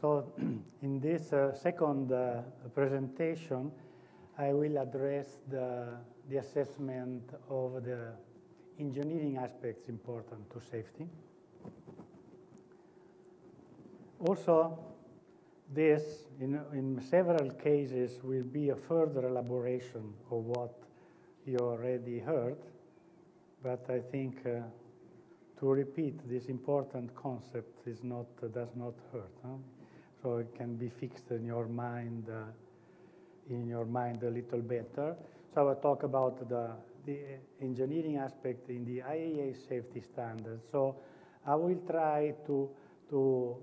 So in this uh, second uh, presentation, I will address the, the assessment of the engineering aspects important to safety. Also, this, in, in several cases, will be a further elaboration of what you already heard, but I think uh, to repeat this important concept is not, does not hurt. Huh? So it can be fixed in your mind, uh, in your mind a little better. So I will talk about the, the engineering aspect in the IAEA safety standards. So I will try to, to,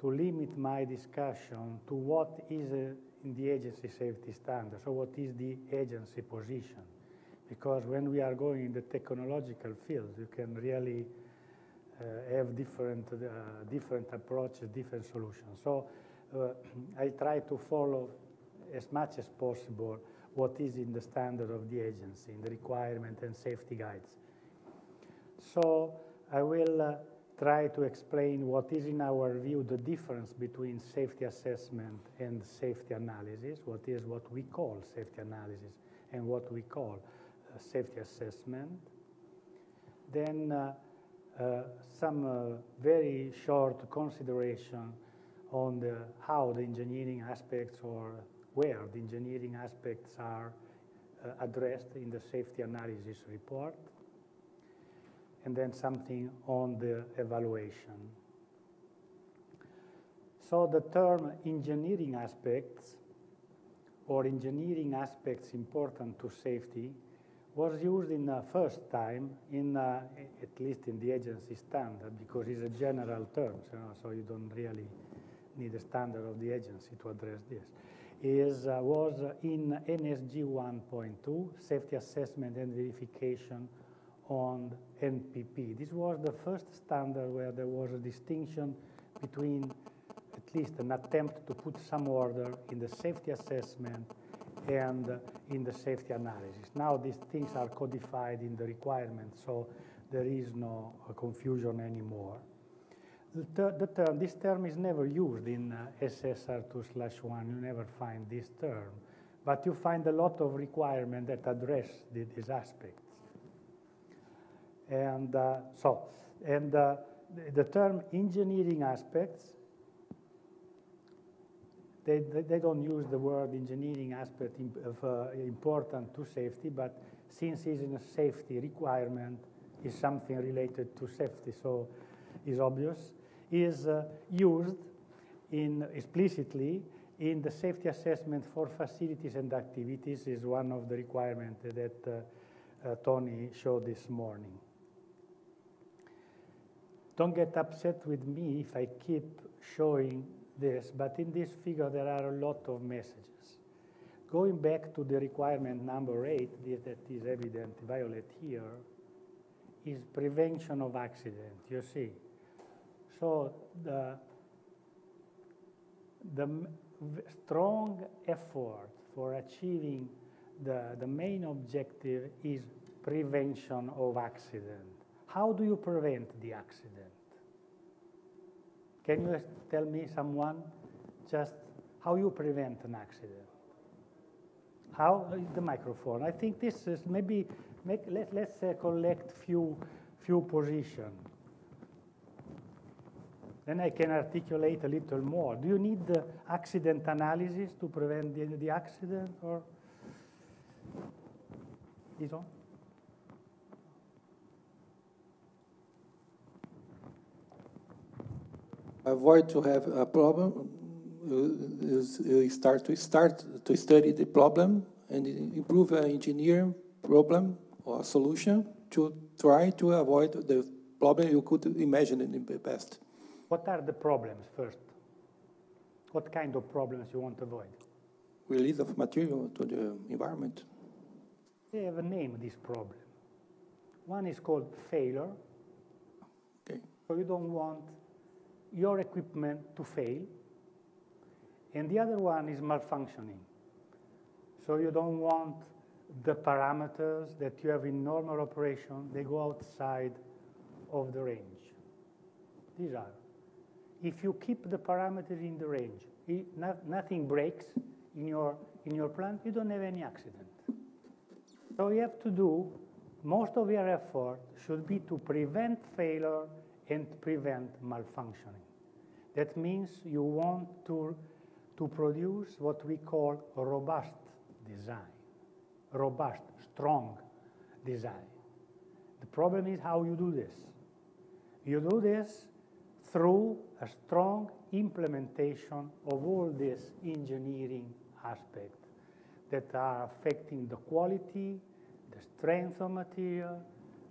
to limit my discussion to what is uh, in the agency safety standard. So what is the agency position? Because when we are going in the technological field, you can really uh, have different, uh, different approaches, different solutions. So I try to follow as much as possible what is in the standard of the agency, in the requirement and safety guides. So I will uh, try to explain what is in our view the difference between safety assessment and safety analysis, what is what we call safety analysis and what we call uh, safety assessment. Then uh, uh some uh, very short consideration on the, how the engineering aspects or where the engineering aspects are uh, addressed in the safety analysis report, and then something on the evaluation. So the term engineering aspects or engineering aspects important to safety was used in the first time in uh, at least in the agency standard because it's a general term, know, so you don't really need a standard of the agency to address this, is, uh, was in NSG 1.2, Safety Assessment and Verification on NPP. This was the first standard where there was a distinction between at least an attempt to put some order in the safety assessment and in the safety analysis. Now these things are codified in the requirements, so there is no uh, confusion anymore. The, ter the term, this term is never used in uh, SSR2 slash 1. You never find this term. But you find a lot of requirements that address the, these aspects. And uh, so, and uh, the, the term engineering aspects, they, they, they, don't use the word engineering aspect of uh, important to safety, but since it's in a safety requirement, is something related to safety, so is obvious is uh, used in explicitly in the safety assessment for facilities and activities is one of the requirements that uh, uh, Tony showed this morning. Don't get upset with me if I keep showing this, but in this figure there are a lot of messages. Going back to the requirement number eight, that is evident violet here, is prevention of accident, you see. So the, the strong effort for achieving the, the main objective is prevention of accident. How do you prevent the accident? Can you tell me someone just how you prevent an accident? How the microphone? I think this is maybe make, let, let's uh, collect few few positions. Then I can articulate a little more. Do you need the accident analysis to prevent the, the accident or this one? Avoid to have a problem. Uh, you start to start to study the problem and improve an engineer problem or solution to try to avoid the problem you could imagine in the past. What are the problems first? What kind of problems you want to avoid? Release of material to the environment. They have a name, this problem. One is called failure. Okay. So you don't want your equipment to fail. And the other one is malfunctioning. So you don't want the parameters that you have in normal operation, they go outside of the range. These are if you keep the parameters in the range, not, nothing breaks in your, in your plant, you don't have any accident. So you have to do, most of your effort should be to prevent failure and prevent malfunctioning. That means you want to, to produce what we call a robust design, robust, strong design. The problem is how you do this. You do this through a strong implementation of all these engineering aspects that are affecting the quality, the strength of material,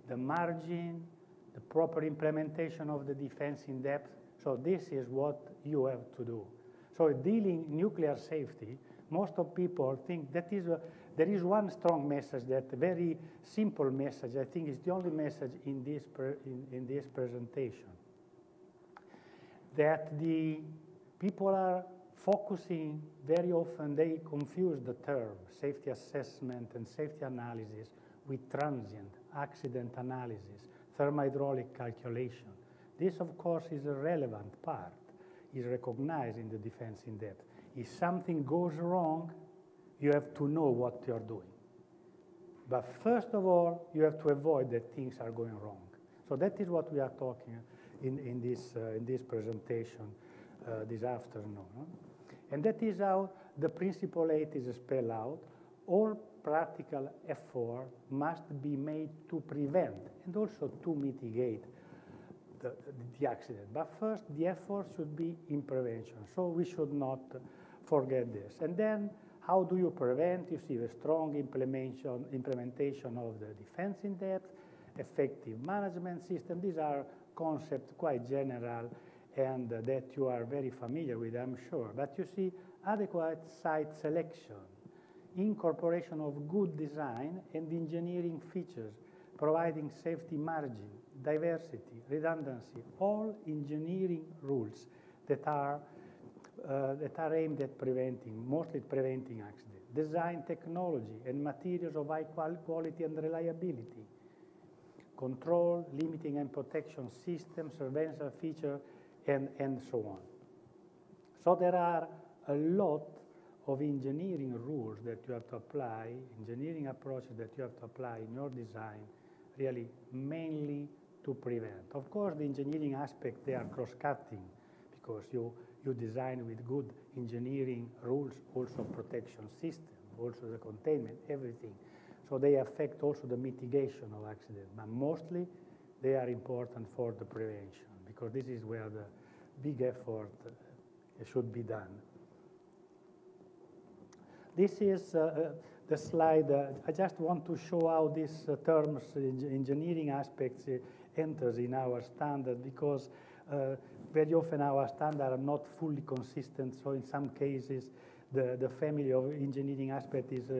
the margin, the proper implementation of the defense in depth. So this is what you have to do. So dealing nuclear safety, most of people think that is a, there is one strong message, that very simple message, I think is the only message in this, in, in this presentation that the people are focusing very often, they confuse the term safety assessment and safety analysis with transient accident analysis, thermohydraulic calculation. This, of course, is a relevant part, is recognized in the defense in depth. If something goes wrong, you have to know what you're doing. But first of all, you have to avoid that things are going wrong. So that is what we are talking in, in, this, uh, in this presentation uh, this afternoon. And that is how the Principle 8 is spelled out. All practical effort must be made to prevent and also to mitigate the, the, accident. But first, the effort should be in prevention. So we should not forget this. And then, how do you prevent? You see the strong implementation, implementation of the defense in depth, effective management system. These are concept quite general and that you are very familiar with, I'm sure. But you see, adequate site selection, incorporation of good design and engineering features, providing safety margin, diversity, redundancy, all engineering rules that are, uh, that are aimed at preventing, mostly preventing accidents. Design technology and materials of high quality and reliability control, limiting and protection system, surveillance feature, and, and so on. So there are a lot of engineering rules that you have to apply, engineering approaches that you have to apply in your design, really mainly to prevent. Of course, the engineering aspect, they are cross-cutting because you, you design with good engineering rules, also protection system, also the containment, everything. So they affect also the mitigation of accidents, but mostly they are important for the prevention because this is where the big effort uh, should be done. This is uh, uh the slide. Uh, I just want to show how these uh, terms, engineering aspects, uh, enters in our standard because very often our standards are not fully consistent. So in some cases, the, the family of engineering aspect is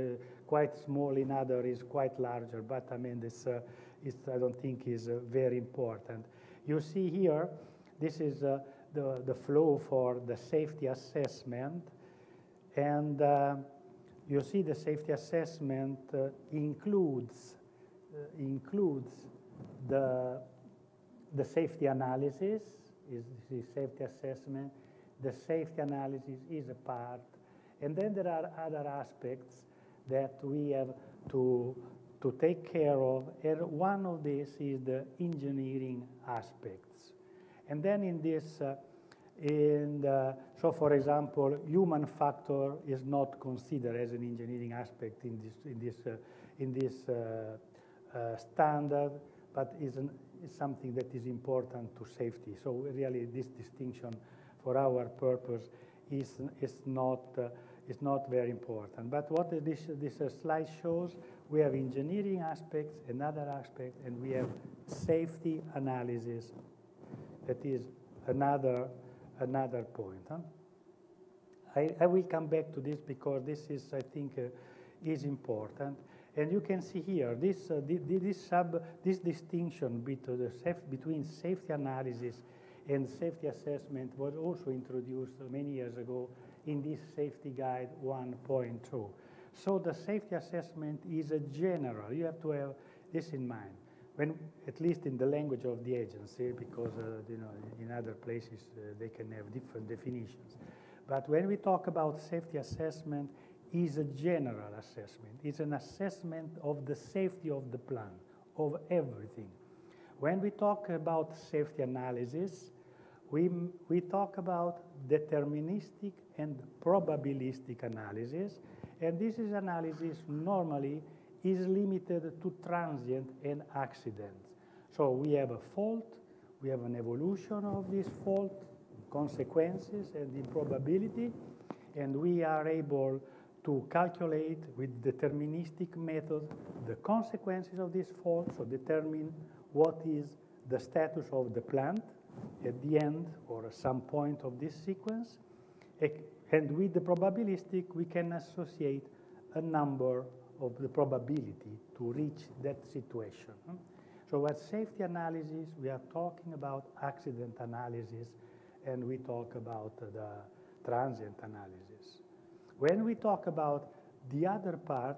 quite small, in other is quite larger, but I mean, this uh, is, I don't think is uh, very important. You see here, this is uh, the, the flow for the safety assessment, and uh, you see the safety assessment uh, includes, includes the, the safety analysis, is the safety assessment, the safety analysis is a part and then there are other aspects that we have to, to take care of, and one of these is the engineering aspects. And then in this, uh, in the, so for example, human factor is not considered as an engineering aspect in this, in this, uh, in this uh, uh standard, but is, is something that is important to safety. So really this distinction for our purpose is, is not uh, is not very important. But what this, this uh, slide shows, we have engineering aspects, another aspect, and we have safety analysis. That is another, another point. Huh? I, I, will come back to this because this is, I think, uh, is important. And you can see here this, uh, this, sub, this distinction between, between safety analysis and safety assessment was also introduced many years ago in this safety guide 1.2. So the safety assessment is a general, you have to have this in mind. when, at least in the language of the agency, because uh, you know, in other places uh, they can have different definitions. But when we talk about safety assessment, is a general assessment. It's an assessment of the safety of the plant, of everything. When we talk about safety analysis, we, we talk about deterministic and probabilistic analysis, and this is analysis normally is limited to transient and accidents. So we have a fault, we have an evolution of this fault, consequences and the probability, and we are able to calculate with deterministic method the consequences of this fault, so determine what is the status of the plant at the end or at some point of this sequence. And with the probabilistic, we can associate a number of the probability to reach that situation. So at safety analysis, we are talking about accident analysis, and we talk about the transient analysis. When we talk about the other part,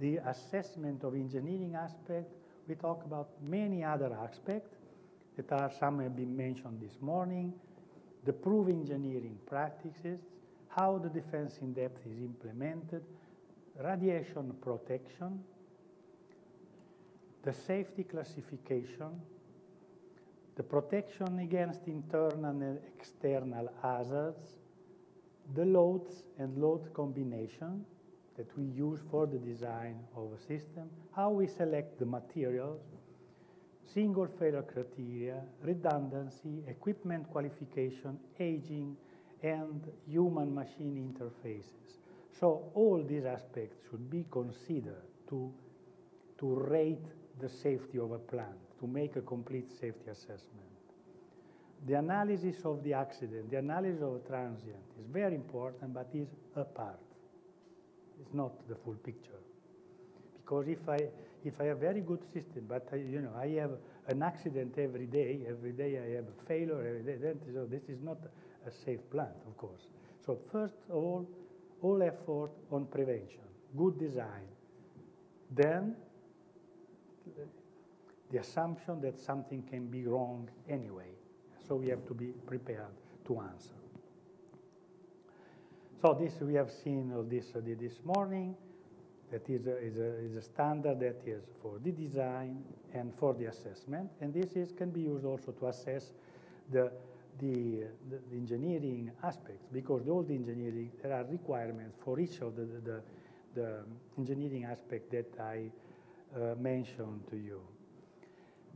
the assessment of engineering aspect, we talk about many other aspects that are some have been mentioned this morning, the proof engineering practices, how the defense in depth is implemented, radiation protection, the safety classification, the protection against internal and external hazards, the loads and load combination that we use for the design of a system, how we select the materials, single failure criteria, redundancy, equipment qualification, aging, and human-machine interfaces. So all these aspects should be considered to, to rate the safety of a plant, to make a complete safety assessment. The analysis of the accident, the analysis of a transient is very important, but is a part. It's not the full picture. Because if I, if I have very good system, but I, you know, I have an accident every day, every day I have a failure, every day, then, so this is not a safe plant, of course. So first of all, all effort on prevention, good design. Then the assumption that something can be wrong anyway. So we have to be prepared to answer. So this we have seen all this uh, this morning. That is a, is, a, is a standard that is for the design and for the assessment. And this is, can be used also to assess the the, the, engineering aspects because all the engineering, there are requirements for each of the, the, the engineering aspect that I uh, mentioned to you.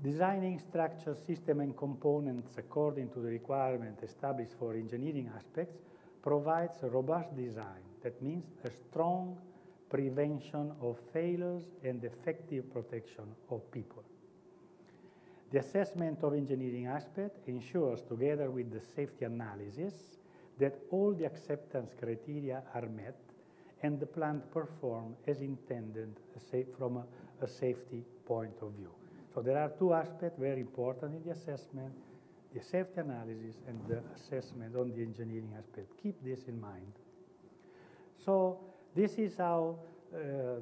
Designing structure, system, and components according to the requirement established for engineering aspects provides a robust design. That means a strong prevention of failures and effective protection of people. The assessment of engineering aspect ensures, together with the safety analysis, that all the acceptance criteria are met and the plant perform as intended from a, safety point of view. So there are two aspects very important in the assessment, the safety analysis and the assessment on the engineering aspect. Keep this in mind. So this is how uh,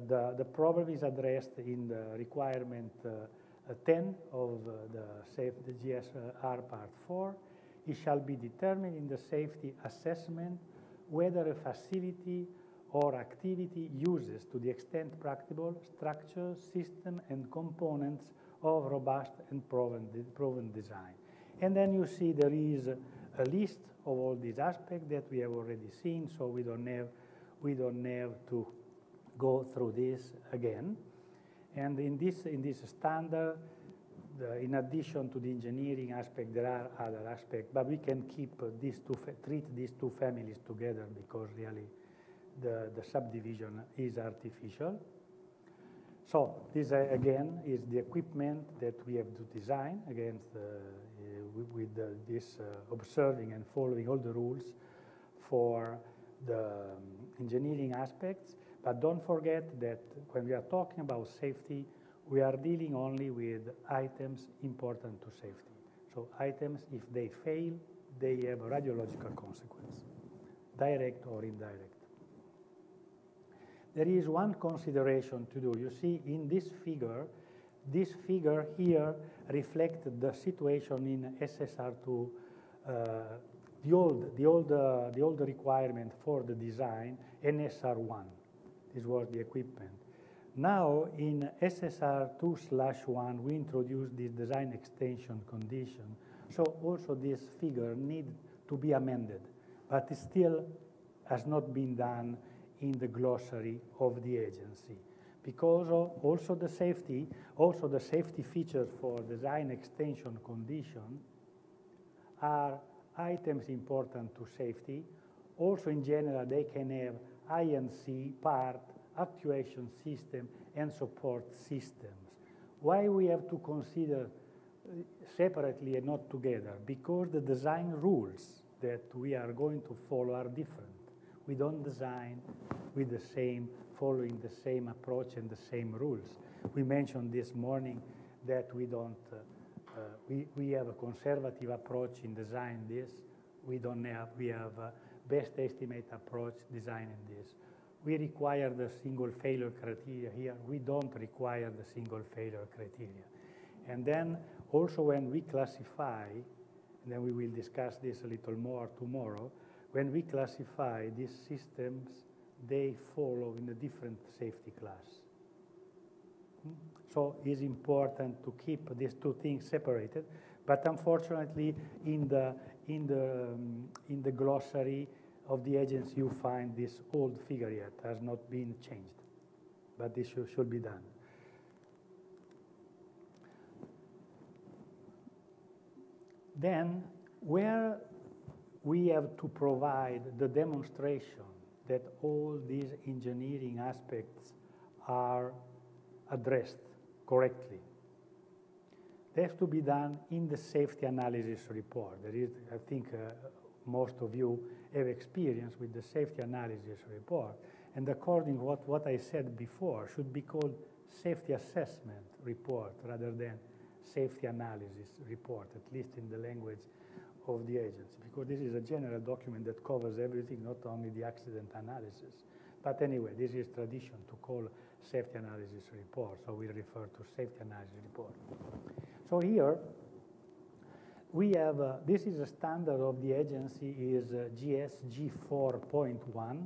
the, the problem is addressed in the requirement uh, 10 of uh, the, safe, the GSR Part 4, it shall be determined in the safety assessment whether a facility or activity uses to the extent practicable structure, system, and components of robust and proven, proven design. And then you see there is a list of all these aspects that we have already seen, so we don't have, we don't have to go through this again. And in this, in this standard, the, in addition to the engineering aspect, there are other aspects, but we can keep these two, treat these two families together because really the, the subdivision is artificial. So this uh, again is the equipment that we have to design against uh, with, with this uh, observing and following all the rules for the um, engineering aspects. But don't forget that when we are talking about safety, we are dealing only with items important to safety. So items, if they fail, they have a radiological consequence, direct or indirect. There is one consideration to do. You see, in this figure, this figure here reflects the situation in SSR2, uh, the old, the old, uh, the old requirement for the design, NSR1. This was the equipment. Now in SSR2 slash 1, we introduce this design extension condition. So also this figure needs to be amended, but it still has not been done in the glossary of the agency because also the safety, also the safety features for design extension condition are items important to safety. Also in general, they can have I&C part, actuation system, and support systems. Why we have to consider uh, separately and not together? Because the design rules that we are going to follow are different. We don't design with the same, following the same approach and the same rules. We mentioned this morning that we don't, uh, we, we have a conservative approach in designing this. We don't have, we have a best estimate approach designing this. We require the single failure criteria here. We don't require the single failure criteria. And then also when we classify, and then we will discuss this a little more tomorrow, when we classify these systems, they follow in a different safety class. Hmm? So it's important to keep these two things separated. But unfortunately, in the, in the, um, in the glossary of the agency, you find this old figure yet has not been changed. But this should, should be done. Then, where we have to provide the demonstration that all these engineering aspects are addressed correctly. They have to be done in the safety analysis report. There is, I think uh, most of you have experience with the safety analysis report. And according to what, what I said before, should be called safety assessment report rather than safety analysis report, at least in the language of the agency, because this is a general document that covers everything, not only the accident analysis. But anyway, this is tradition to call safety analysis report, so we refer to safety analysis report. So here, we have, uh, this is a standard of the agency is uh, GSG 4.1,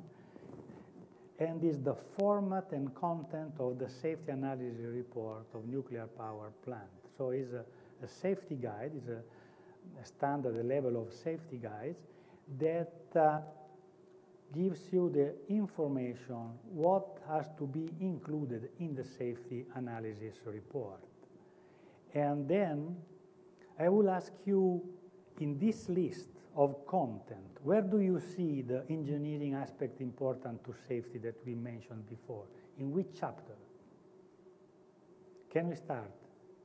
and is the format and content of the safety analysis report of nuclear power plant. So it's a, a safety guide, it's a standard level of safety guides that uh, gives you the information what has to be included in the safety analysis report. And then I will ask you in this list of content, where do you see the engineering aspect important to safety that we mentioned before? In which chapter? Can we start?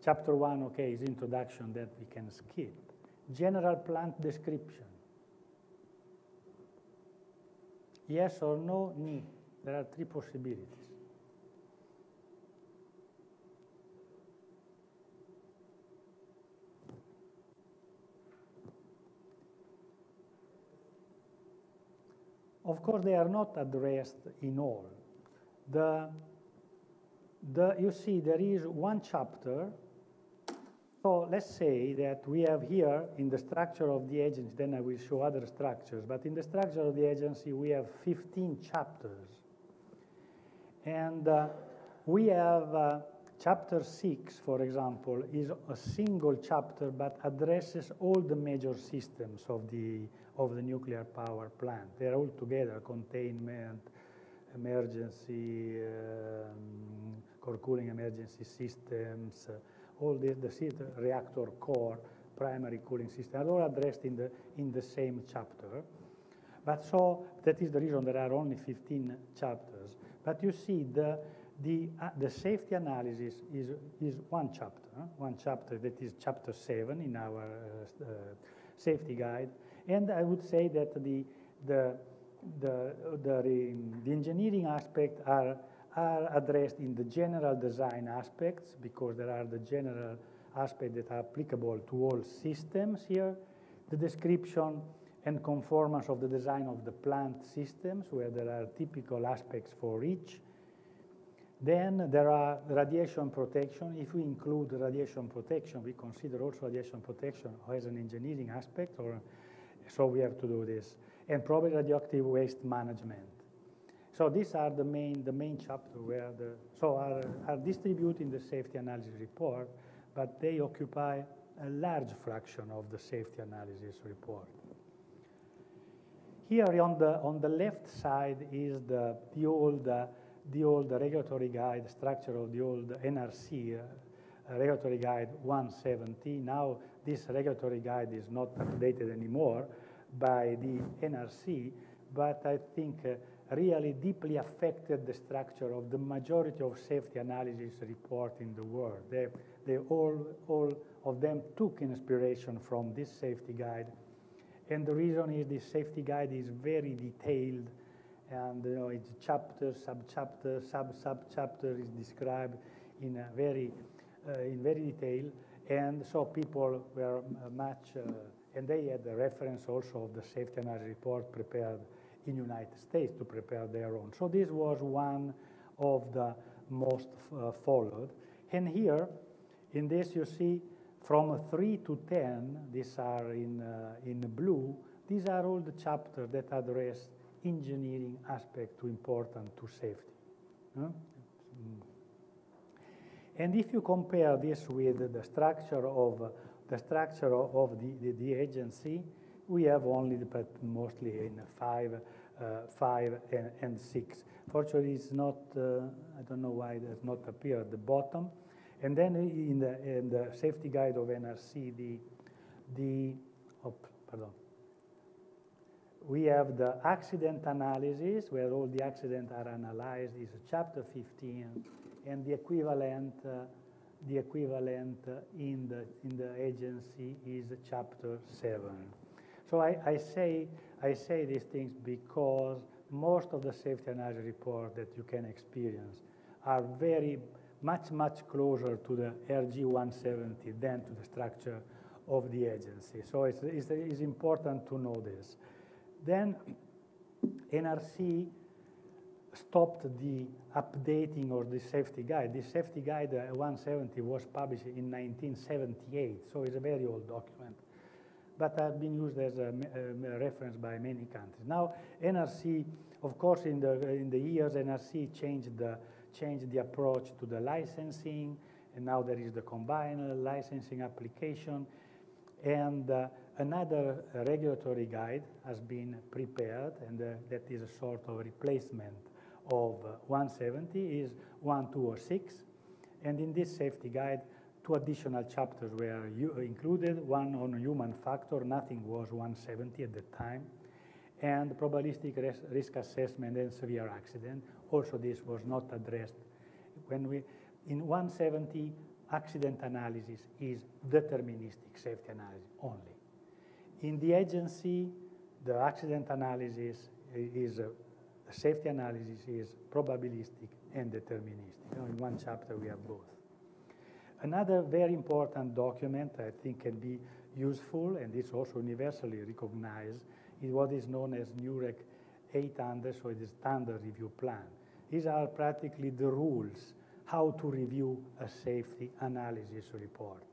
Chapter one, okay, is introduction that we can skip general plant description. Yes or no, ni. There are three possibilities. Of course, they are not addressed in all. The, the, you see, there is one chapter so let's say that we have here in the structure of the agency, then I will show other structures, but in the structure of the agency, we have 15 chapters. And uh, we have uh, chapter six, for example, is a single chapter, but addresses all the major systems of the, of the nuclear power plant. They're all together, containment, emergency, um, core cooling emergency systems, uh, all the, the reactor core, primary cooling system, are all addressed in the, in the same chapter. But so that is the reason there are only 15 chapters. But you see, the, the, uh, the safety analysis is, is one chapter, huh? one chapter that is chapter seven in our uh, uh, safety guide. And I would say that the, the, the, the, the engineering aspect are are addressed in the general design aspects because there are the general aspects that are applicable to all systems here. The description and conformance of the design of the plant systems where there are typical aspects for each. Then there are radiation protection. If we include radiation protection, we consider also radiation protection as an engineering aspect, or so we have to do this. And probably radioactive waste management. So these are the main, the main chapter where the, so are, are distributed in the safety analysis report, but they occupy a large fraction of the safety analysis report. Here on the, on the left side is the, the old, uh, the old regulatory guide structure of the old NRC, uh, regulatory guide 170. Now this regulatory guide is not updated anymore by the NRC, but I think uh, really deeply affected the structure of the majority of safety analysis report in the world. They, they all, all of them took inspiration from this safety guide. And the reason is this safety guide is very detailed and you know, it's chapter, sub-chapter, sub-sub-chapter is described in a very, uh, in very detail. And so people were much, uh, and they had the reference also of the safety analysis report prepared in United States to prepare their own. So this was one of the most uh, followed. And here, in this you see from 3 to 10, these are in, uh, in blue, these are all the chapters that address engineering aspect to important to safety. Mm. And if you compare this with the structure of the structure of the, the, the agency, we have only, the but mostly in five, uh, five and, and, six. Fortunately, it's not. Uh, I don't know why it does not appear at the bottom. And then in the, in the safety guide of NRC, the the oh, pardon we have the accident analysis, where all the accidents are analyzed, is chapter 15, and the equivalent, uh, the equivalent uh, in the in the agency is chapter 7. So I, I say I say these things because most of the safety analysis reports that you can experience are very much much closer to the RG 170 than to the structure of the agency. So it's, it's, it's important to know this. Then NRC stopped the updating of the safety guide. The safety guide uh, 170 was published in 1978, so it's a very old document, but has been used as a, a, reference by many countries. Now, NRC, of course, in the, in the years, NRC changed the, changed the approach to the licensing, and now there is the combined licensing application, and uh, Another regulatory guide has been prepared, and uh, that is a sort of replacement of uh, 170 is 1206. And in this safety guide, two additional chapters were included, one on human factor, nothing was 170 at the time, and probabilistic risk assessment and severe accident. Also, this was not addressed. When we, in 170, accident analysis is deterministic safety analysis only. In the agency, the accident analysis is, uh, safety analysis is probabilistic and deterministic. You know, in one chapter, we have both. Another very important document I think can be useful, and it's also universally recognized, is what is known as NUREG 800, so it is standard review plan. These are practically the rules how to review a safety analysis report.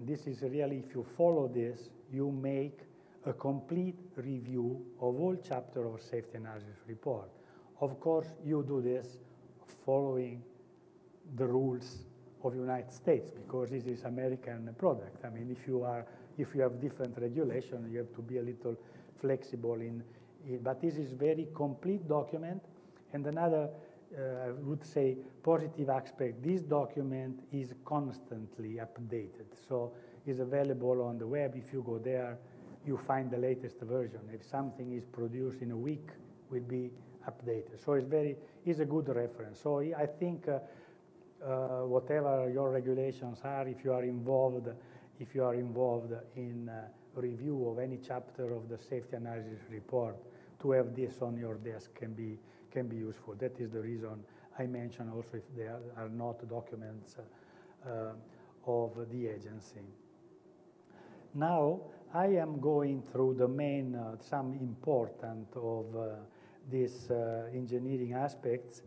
And this is really, if you follow this, you make a complete review of all chapter of safety analysis report. Of course, you do this following the rules of United States because this is American product. I mean, if you are, if you have different regulation, you have to be a little flexible in, in but this is very complete document. And another, uh, I would say, positive aspect, this document is constantly updated. So is available on the web. If you go there, you find the latest version. If something is produced in a week, will be updated. So it's very, it's a good reference. So I think uh, uh, whatever your regulations are, if you are involved, if you are involved in uh, review of any chapter of the safety analysis report, to have this on your desk can be can be useful. That is the reason I mentioned also if there are not documents uh, uh, of the agency. Now I am going through the main, uh, some important of uh, these uh, engineering aspects,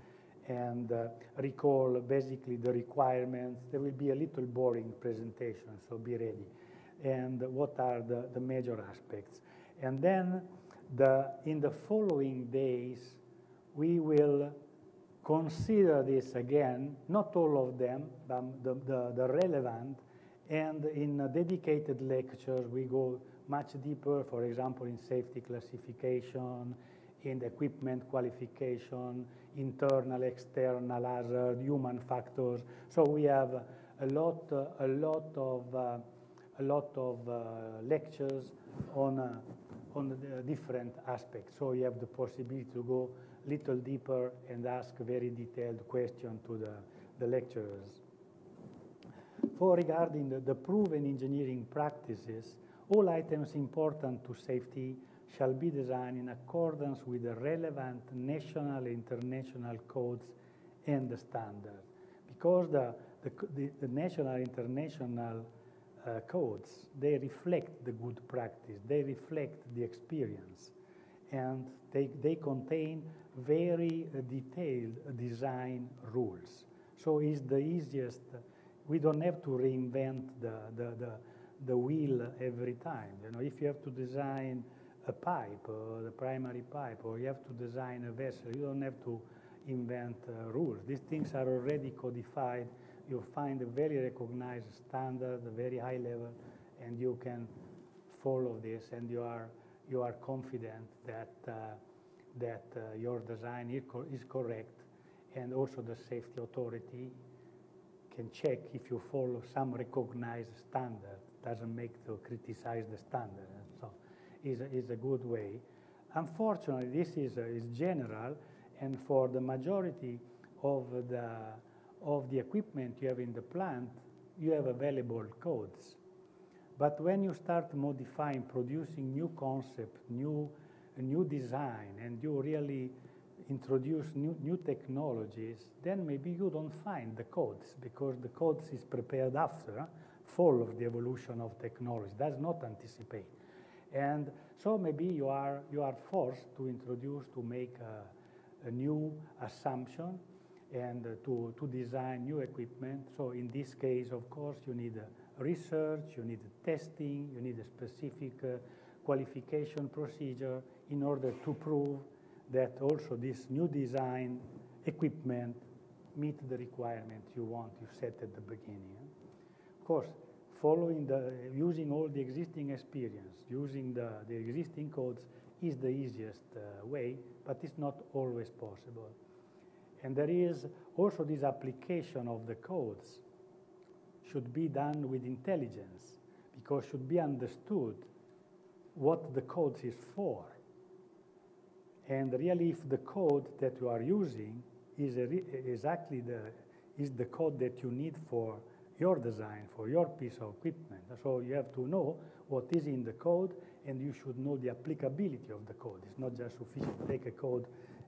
and uh, recall basically the requirements. There will be a little boring presentation, so be ready. And what are the, the major aspects? And then the, in the following days, we will consider this again, not all of them, but the, the, the relevant, and in dedicated lectures, we go much deeper, for example, in safety classification, in equipment qualification, internal, external hazard, human factors. So we have a lot, a lot of, uh, a lot of uh, lectures on, uh, on the different aspects. So you have the possibility to go a little deeper and ask very detailed questions to the, the lecturers. For regarding the, the proven engineering practices, all items important to safety shall be designed in accordance with the relevant national international codes and the standards. Because the, the, the, the national international uh, codes, they reflect the good practice, they reflect the experience, and they, they contain very uh, detailed design rules. So it's the easiest, we don't have to reinvent the, the, the, the wheel every time. You know, if you have to design a pipe, or the primary pipe, or you have to design a vessel. You don't have to invent uh, rules. These things are already codified. You find a very recognized standard, a very high level, and you can follow this, and you are you are confident that uh, that uh, your design is correct, and also the safety authority can check if you follow some recognized standard. Doesn't make to criticize the standard is is a good way. Unfortunately, this is, uh, is general, and for the majority of the, of the equipment you have in the plant, you have available codes. But when you start modifying, producing new concept, new, new design, and you really introduce new, new technologies, then maybe you don't find the codes because the codes is prepared after, full of the evolution of technology, does not anticipate. And so maybe you are, you are forced to introduce, to make a, a new assumption and uh, to, to design new equipment. So in this case, of course, you need research, you need testing, you need a specific uh, qualification procedure in order to prove that also this new design equipment meet the requirement you want, you set at the beginning. Of course, following the, using all the existing experience, using the, the existing codes is the easiest uh, way, but it's not always possible. And there is also this application of the codes should be done with intelligence because should be understood what the code is for. And really, if the code that you are using is exactly the, is the code that you need for your design, for your piece of equipment. So you have to know what is in the code, and you should know the applicability of the code. It's not just sufficient to take a code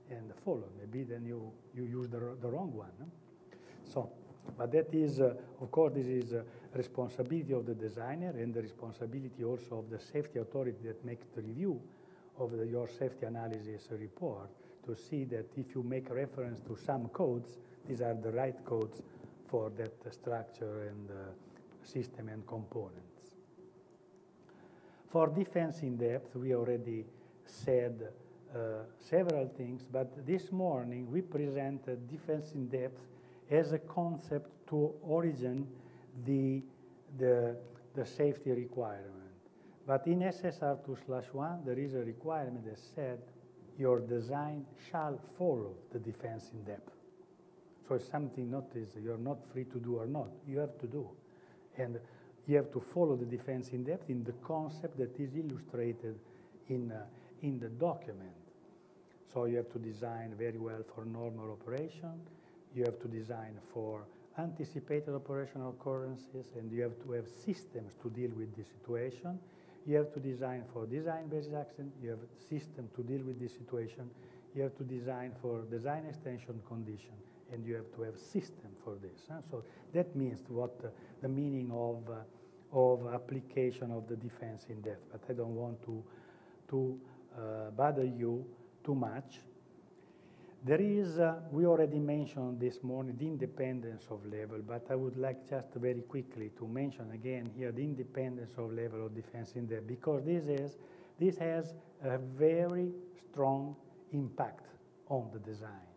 and follow. Maybe then you, you use the, the wrong one. So, but that is, uh, of course, this is a responsibility of the designer and the responsibility also of the safety authority that makes the review of the, your safety analysis report to see that if you make reference to some codes, these are the right codes for that structure and uh, system and components. For defense in depth, we already said uh, several things, but this morning we presented defense in depth as a concept to origin the, the, the safety requirement. But in SSR 2 slash 1, there is a requirement that said your design shall follow the defense in depth. It's something not is you're not free to do or not. You have to do. And you have to follow the defense in depth in the concept that is illustrated in, uh, in the document. So you have to design very well for normal operation. You have to design for anticipated operational occurrences, and you have to have systems to deal with the situation. You have to design for design-based accident. You have a system to deal with this situation. You have to design for design extension condition and you have to have a system for this. Huh? So that means what uh, the meaning of, uh, of application of the defense in depth, but I don't want to, to uh, bother you too much. There is, uh, we already mentioned this morning the independence of level, but I would like just very quickly to mention again here the independence of level of defense in depth, because this is, this has a very strong impact on the design.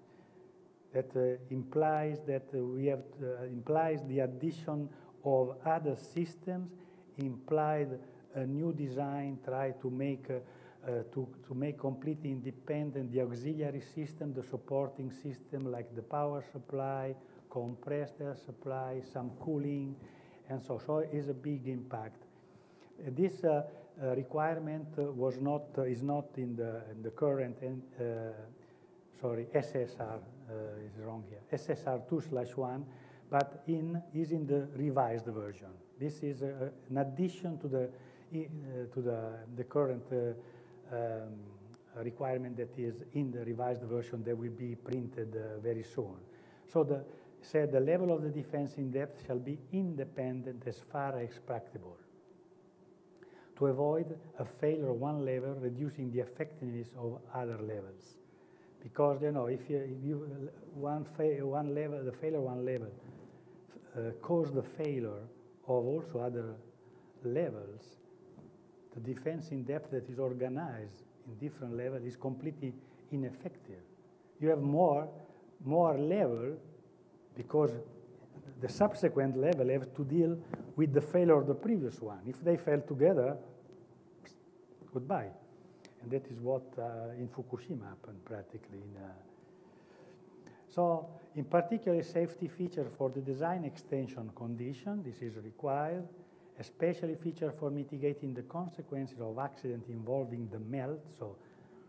That uh, implies that uh, we have uh, implies the addition of other systems, implied a new design, try to make uh, to, to make completely independent the auxiliary system, the supporting system like the power supply, compressed air supply, some cooling, and so, so is a big impact. Uh, this uh, requirement was not, is not in the, in the current, sorry, SSR is wrong here, SSR 2 slash 1, but in, is in the revised version. This is an addition to the, to the, the current um, requirement that is in the revised version that will be printed uh, very soon. So the said the level of the defense in depth shall be independent as far as practicable to avoid a failure of one level reducing the effectiveness of other levels. Because you know, if you, if you one, one level, the failure one level uh, cause the failure of also other levels, the defense in depth that is organized in different levels is completely ineffective. You have more, more level because the subsequent level have to deal with the failure of the previous one. If they fail together, goodbye. And that is what uh, in Fukushima happened practically. In, uh, so in particular, safety feature for the design extension condition, this is required especially feature for mitigating the consequences of accident involving the melt, so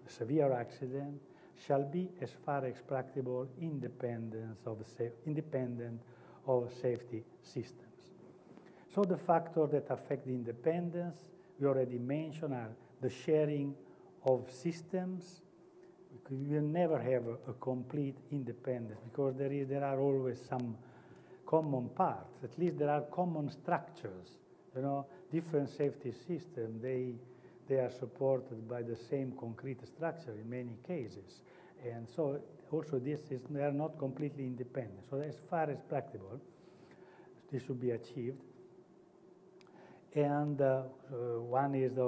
severe accident, shall be as far as practicable independent of, independent of safety systems. So the factors that affect the independence, we already mentioned, are the sharing of systems. We will never have a, a complete independence because there, is, there are always some common parts. At least there are common structures you know, different safety systems, they, they are supported by the same concrete structure in many cases. And so also this is, they are not completely independent. So as far as practicable, this should be achieved. And uh, uh, one is the, uh,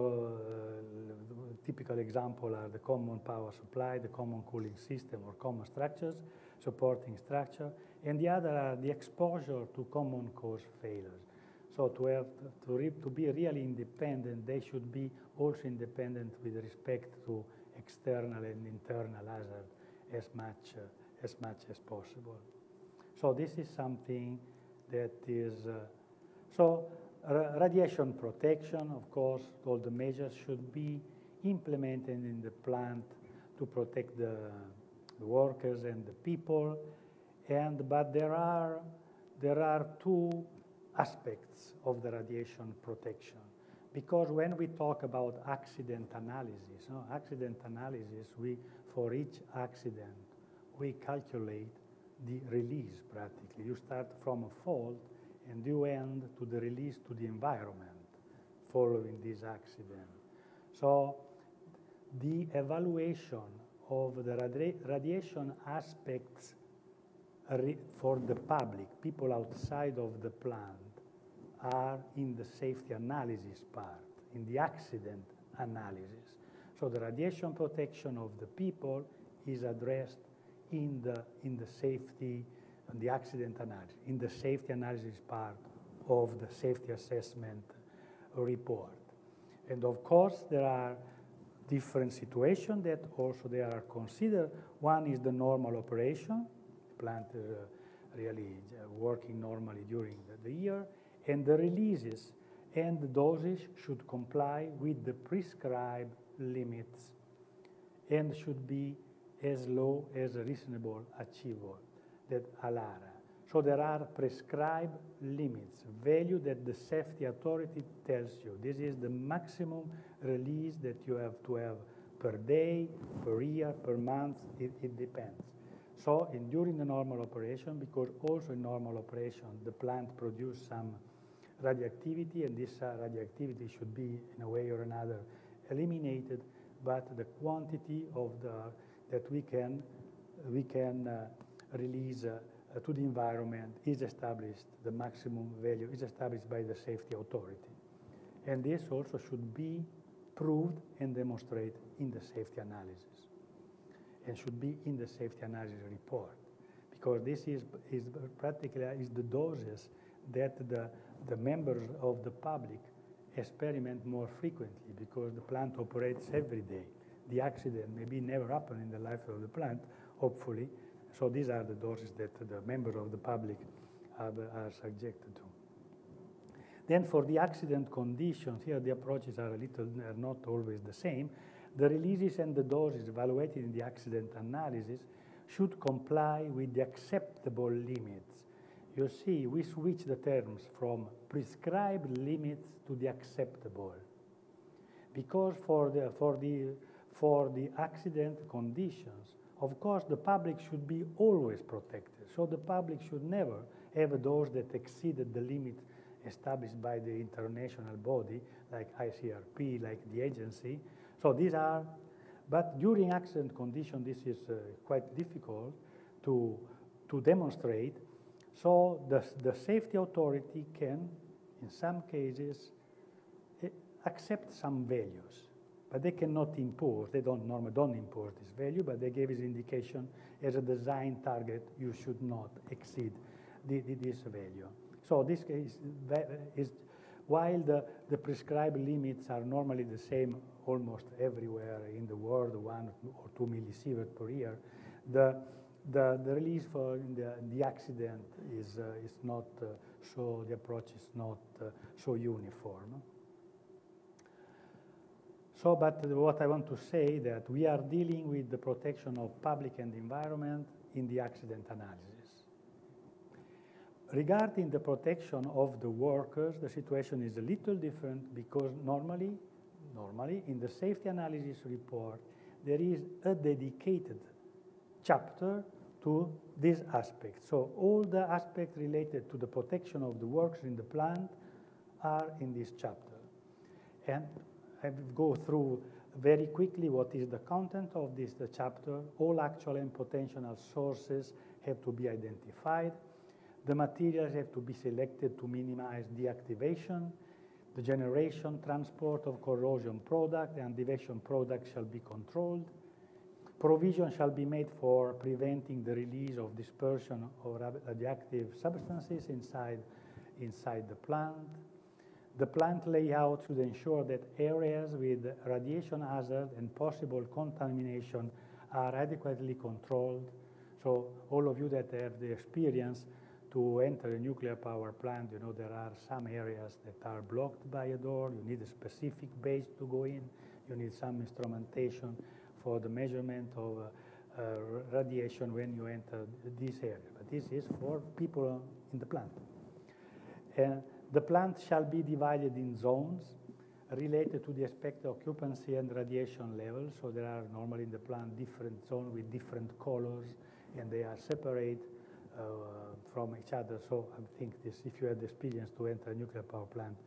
the typical example are the common power supply, the common cooling system or common structures, supporting structure, and the other are the exposure to common cause failures. So to have to, to be really independent, they should be also independent with respect to external and internal hazard as much uh, as much as possible. So this is something that is uh, so radiation protection. Of course, all the measures should be implemented in the plant to protect the, the workers and the people. And but there are there are two aspects of the radiation protection. Because when we talk about accident analysis, no, accident analysis, we, for each accident, we calculate the release practically. You start from a fault and you end to the release to the environment following this accident. So the evaluation of the radi radiation aspects for the public, people outside of the plant, are in the safety analysis part, in the accident analysis. So the radiation protection of the people is addressed in the, in the safety, the accident analysis, in the safety analysis part of the safety assessment report. And of course, there are different situations that also they are considered. One is the normal operation, the plant uh, really uh, working normally during the, the year and the releases and the dosage should comply with the prescribed limits and should be as low as reasonable achievable, that ALARA. So there are prescribed limits, value that the safety authority tells you. This is the maximum release that you have to have per day, per year, per month, it, it depends. So in, during the normal operation, because also in normal operation, the plant produces some radioactivity, and this uh, radioactivity should be, in a way or another, eliminated, but the quantity of the, that we can we can uh, release uh, to the environment is established, the maximum value is established by the safety authority. And this also should be proved and demonstrated in the safety analysis and should be in the safety analysis report because this is, is practically is the doses that the, the members of the public experiment more frequently because the plant operates every day. The accident maybe never happened in the life of the plant, hopefully. So these are the doses that the members of the public are, are subjected to. Then for the accident conditions, here the approaches are a little, are not always the same. The releases and the doses evaluated in the accident analysis should comply with the acceptable limits. You see, we switch the terms from prescribed limits to the acceptable. Because for the, for the, for the accident conditions, of course, the public should be always protected. So the public should never have those that exceeded the limit established by the international body, like ICRP, like the agency. So these are, but during accident condition, this is uh, quite difficult to, to demonstrate. So the, the safety authority can, in some cases, eh, accept some values, but they cannot impose, they don't normally don't impose this value, but they gave this indication as a design target, you should not exceed the, the, this value. So this is, is while the, the prescribed limits are normally the same almost everywhere in the world, one or two millisieverts per year, the, the, the release for the, the accident is, uh, is not uh, so, the approach is not uh, so uniform. So, but what I want to say that we are dealing with the protection of public and environment in the accident analysis. Regarding the protection of the workers, the situation is a little different because normally, normally in the safety analysis report, there is a dedicated chapter to this aspect. So all the aspects related to the protection of the workers in the plant are in this chapter. And I will go through very quickly what is the content of this the chapter. All actual and potential sources have to be identified. The materials have to be selected to minimize deactivation. The generation, transport of corrosion product and deviation product shall be controlled. Provision shall be made for preventing the release of dispersion of radioactive substances inside, inside the plant. The plant layout should ensure that areas with radiation hazard and possible contamination are adequately controlled. So all of you that have the experience to enter a nuclear power plant, you know, there are some areas that are blocked by a door. You need a specific base to go in. You need some instrumentation for the measurement of uh, uh, radiation when you enter this area. But this is for people in the plant. And the plant shall be divided in zones related to the expected occupancy and radiation level. So there are normally in the plant different zones with different colors, and they are separate uh, from each other. So I think this, if you had the experience to enter a nuclear power plant,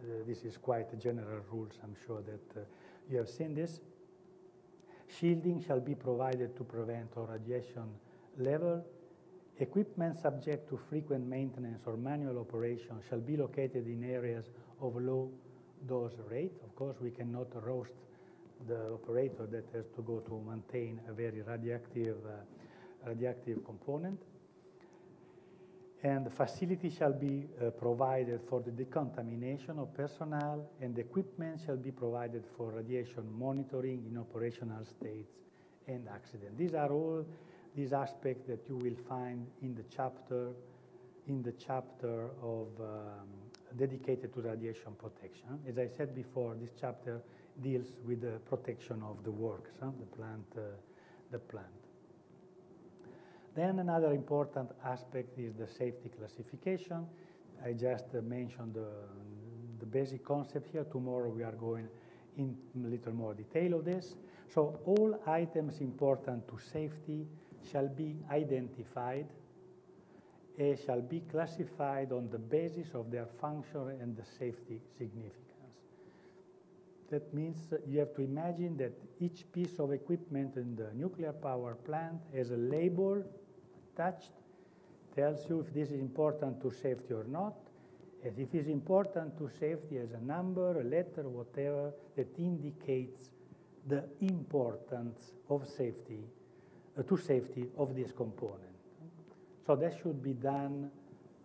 uh, this is quite a general rules. I'm sure that uh, you have seen this. Shielding shall be provided to prevent radiation level. Equipment subject to frequent maintenance or manual operation shall be located in areas of low dose rate. Of course, we cannot roast the operator that has to go to maintain a very radioactive, uh, radioactive component and the facility shall be uh, provided for the decontamination of personnel and equipment shall be provided for radiation monitoring in operational states and accident. These are all these aspects that you will find in the chapter in the chapter of um, dedicated to radiation protection. As I said before, this chapter deals with the protection of the works, huh? the plant, uh, the plant. Then another important aspect is the safety classification. I just uh, mentioned the, the basic concept here. Tomorrow we are going in a little more detail of this. So all items important to safety shall be identified and shall be classified on the basis of their function and the safety significance. that means you have to imagine that each piece of equipment in the nuclear power plant has a label attached, tells you if this is important to safety or not, and if it's important to safety as a number, a letter, whatever, that indicates the importance of safety, to safety of this component. So that should be done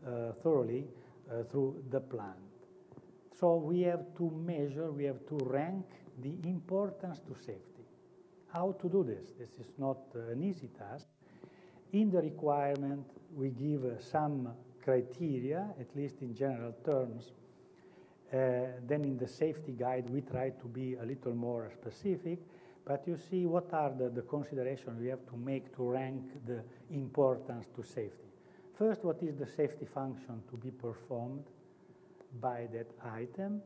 uh, thoroughly uh, through the plant. So we have to measure, we have to rank the importance to safety. How to do this? This is not uh, an easy task. In the requirement, we give uh, some criteria, at least in general terms. Uh, then in the safety guide, we try to be a little more specific. But you see, what are the, the considerations we have to make to rank the importance to safety? First, what is the safety function to be performed by that item?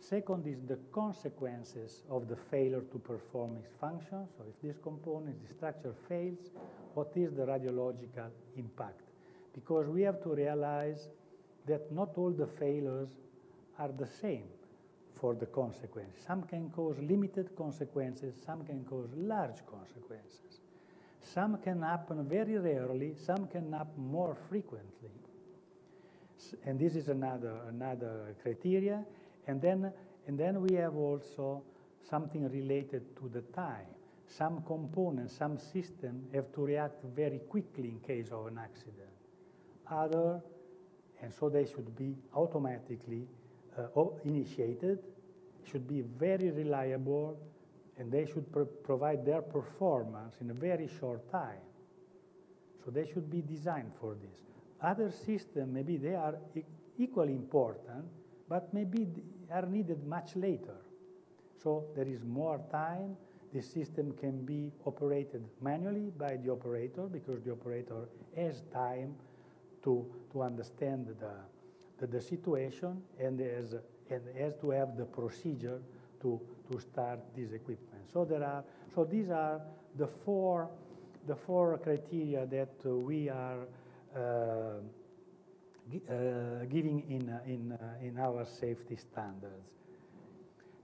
Second is the consequences of the failure to perform its function. So if this component, the structure fails, what is the radiological impact? Because we have to realize that not all the failures are the same for the consequences. Some can cause limited consequences, some can cause large consequences. Some can happen very rarely, some can happen more frequently. And this is another, another criteria. And then, and then we have also something related to the time. Some components, some systems have to react very quickly in case of an accident. Other, and so they should be automatically Uh, initiated, should be very reliable, and they should pro provide their performance in a very short time. So they should be designed for this. Other systems, maybe they are e equally important, but maybe are needed much later. So there is more time. The system can be operated manually by the operator because the operator has time to, to understand the, the, the situation and has, and has to have the procedure to, to start this equipment. So there are, so these are the four, the four criteria that uh, we are uh, uh, giving in, uh, in, uh, in our safety standards.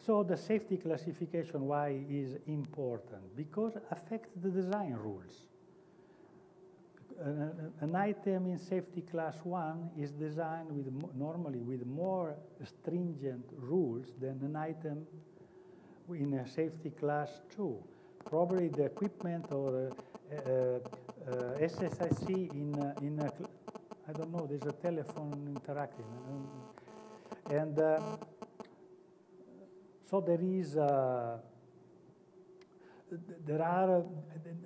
So the safety classification, why is important? Because affects the design rules an item in safety class one is designed with normally with more stringent rules than an item in a safety class two. Probably the equipment or uh, uh, SSIC in uh, in a, I don't know. There's a telephone interacting, and uh, so there is there are uh,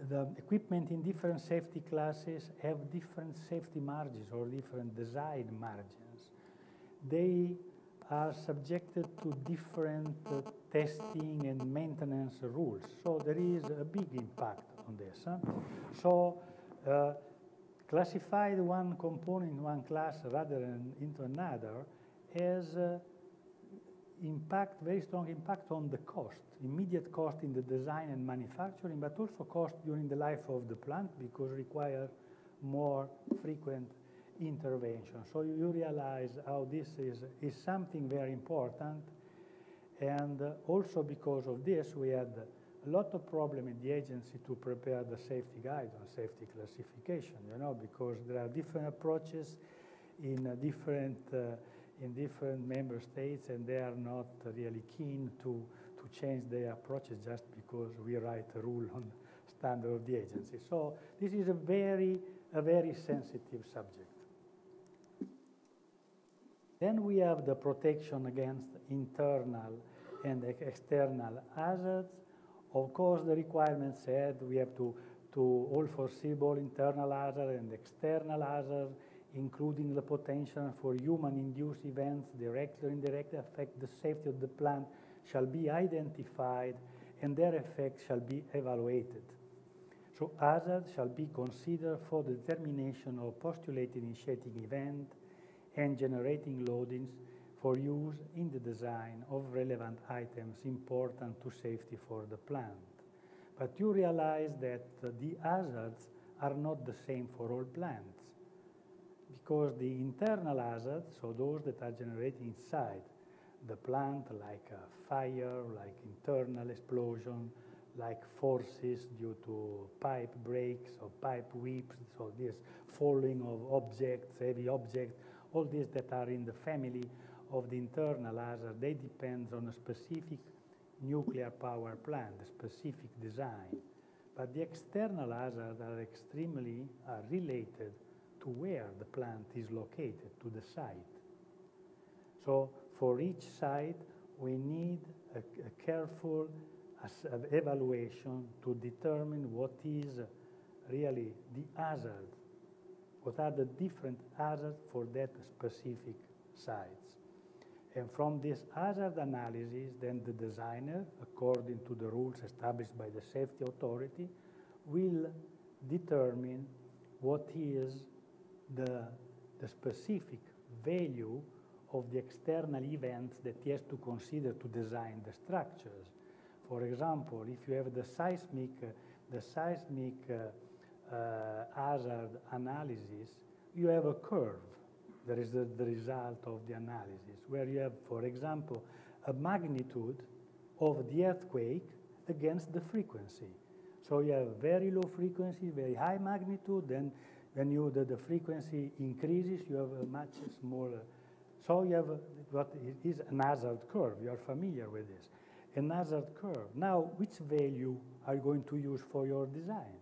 the equipment in different safety classes have different safety margins or different design margins. They are subjected to different uh, testing and maintenance rules. So there is a big impact on this. Huh? So uh, classified one component in one class rather than into another has uh, impact, very strong impact on the cost, immediate cost in the design and manufacturing, but also cost during the life of the plant because require more frequent intervention. So you realize how this is, is something very important. And uh, also because of this, we had a lot of problem in the agency to prepare the safety guide on safety classification, you know, because there are different approaches in uh, different uh, in different member states, and they are not really keen to, to change their approaches just because we write a rule on standard of the agency. So this is a very, a very sensitive subject. Then we have the protection against internal and external hazards. Of course, the requirement said we have to, to all foreseeable internal hazard and external hazard including the potential for human-induced events directly or indirectly affect the safety of the plant, shall be identified and their effects shall be evaluated. So hazards shall be considered for the determination of postulated initiating event and generating loadings for use in the design of relevant items important to safety for the plant. But you realize that the hazards are not the same for all plants because the internal hazards, so those that are generated inside, the plant, like fire, like internal explosion, like forces due to pipe breaks or pipe weeps, so this falling of objects, heavy objects, all these that are in the family of the internal hazard, they depend on a specific nuclear power plant, a specific design. But the external hazards are extremely related to where the plant is located, to the site. So for each site, we need a, a careful uh, evaluation to determine what is really the hazard, what are the different hazards for that specific sites. And from this hazard analysis, then the designer, according to the rules established by the safety authority, will determine what is the, the specific value of the external events that he has to consider to design the structures. For example, if you have the seismic, uh, the seismic uh, uh, hazard analysis, you have a curve. There is the, the result of the analysis, where you have, for example, a magnitude of the earthquake against the frequency. So you have very low frequency, very high magnitude, then when you, the, the frequency increases, you have a much smaller. So you have a, what is an hazard curve. You are familiar with this. An hazard curve. Now, which value are you going to use for your design?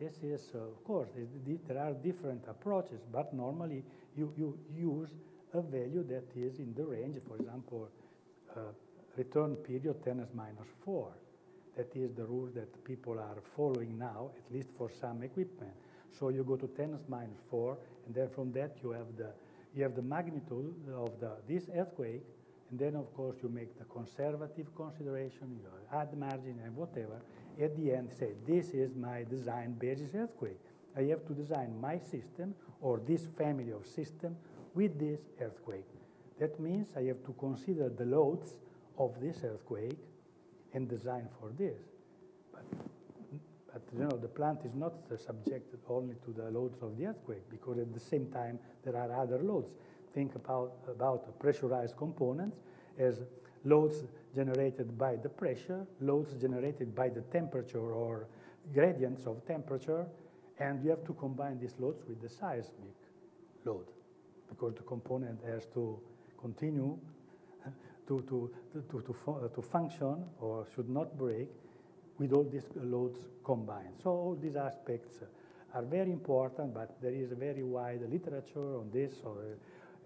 This is, uh, of course, there are different approaches, but normally you, you use a value that is in the range, for example, uh, return period 10 as minus 4. That is the rule that people are following now, at least for some equipment. So you go to 10 minus 4, and then from that you have the, you have the magnitude of the, this earthquake, and then of course you make the conservative consideration, you add margin and whatever. At the end, say, this is my design basis earthquake. I have to design my system or this family of system with this earthquake. That means I have to consider the loads of this earthquake and design for this. You know, the plant is not subjected only to the loads of the earthquake because at the same time there are other loads. Think about, about pressurized components as loads generated by the pressure, loads generated by the temperature or gradients of temperature, and you have to combine these loads with the seismic load because the component has to continue to, to, to, to, to function or should not break with all these loads combined. So all these aspects are very important, but there is a very wide literature on this,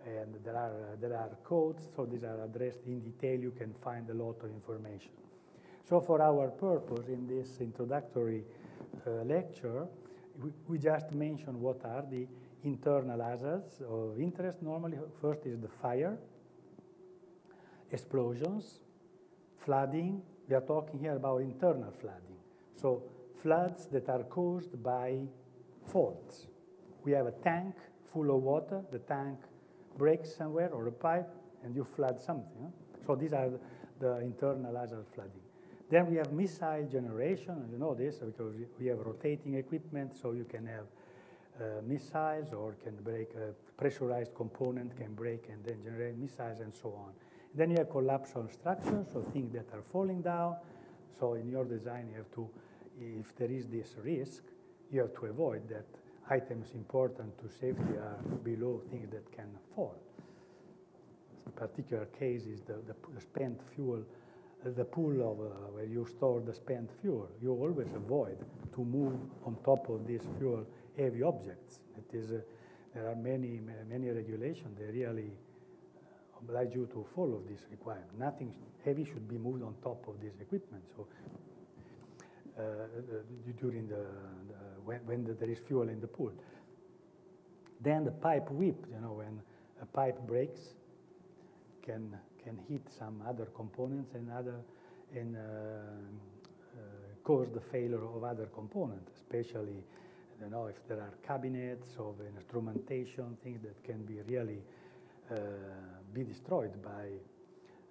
and there are, there are codes, so these are addressed in detail. You can find a lot of information. So for our purpose in this introductory uh, lecture, we, we just mentioned what are the internal hazards of interest. Normally, first is the fire, explosions, flooding, we are talking here about internal flooding. So floods that are caused by faults. We have a tank full of water, the tank breaks somewhere or a pipe, and you flood something. So these are the internal hazard flooding. Then we have missile generation, you know this because we have rotating equipment, so you can have uh, missiles or can break a pressurized component, can break and then generate missiles and so on. Then you have collapse collapsal structures, so things that are falling down. So in your design, you have to, if there is this risk, you have to avoid that items important to safety are below things that can fall. In particular case is the, the spent fuel, the pool of uh, where you store the spent fuel. You always avoid to move on top of this fuel heavy objects. It is, uh, there are many, many regulations. They really oblige you to follow this requirement. Nothing heavy should be moved on top of this equipment. So uh, uh during the, the when, when the, there is fuel in the pool. Then the pipe whip, you know, when a pipe breaks, can can hit some other components and other and uh, uh, cause the failure of other components, especially you know if there are cabinets of instrumentation, things that can be really uh, be destroyed by,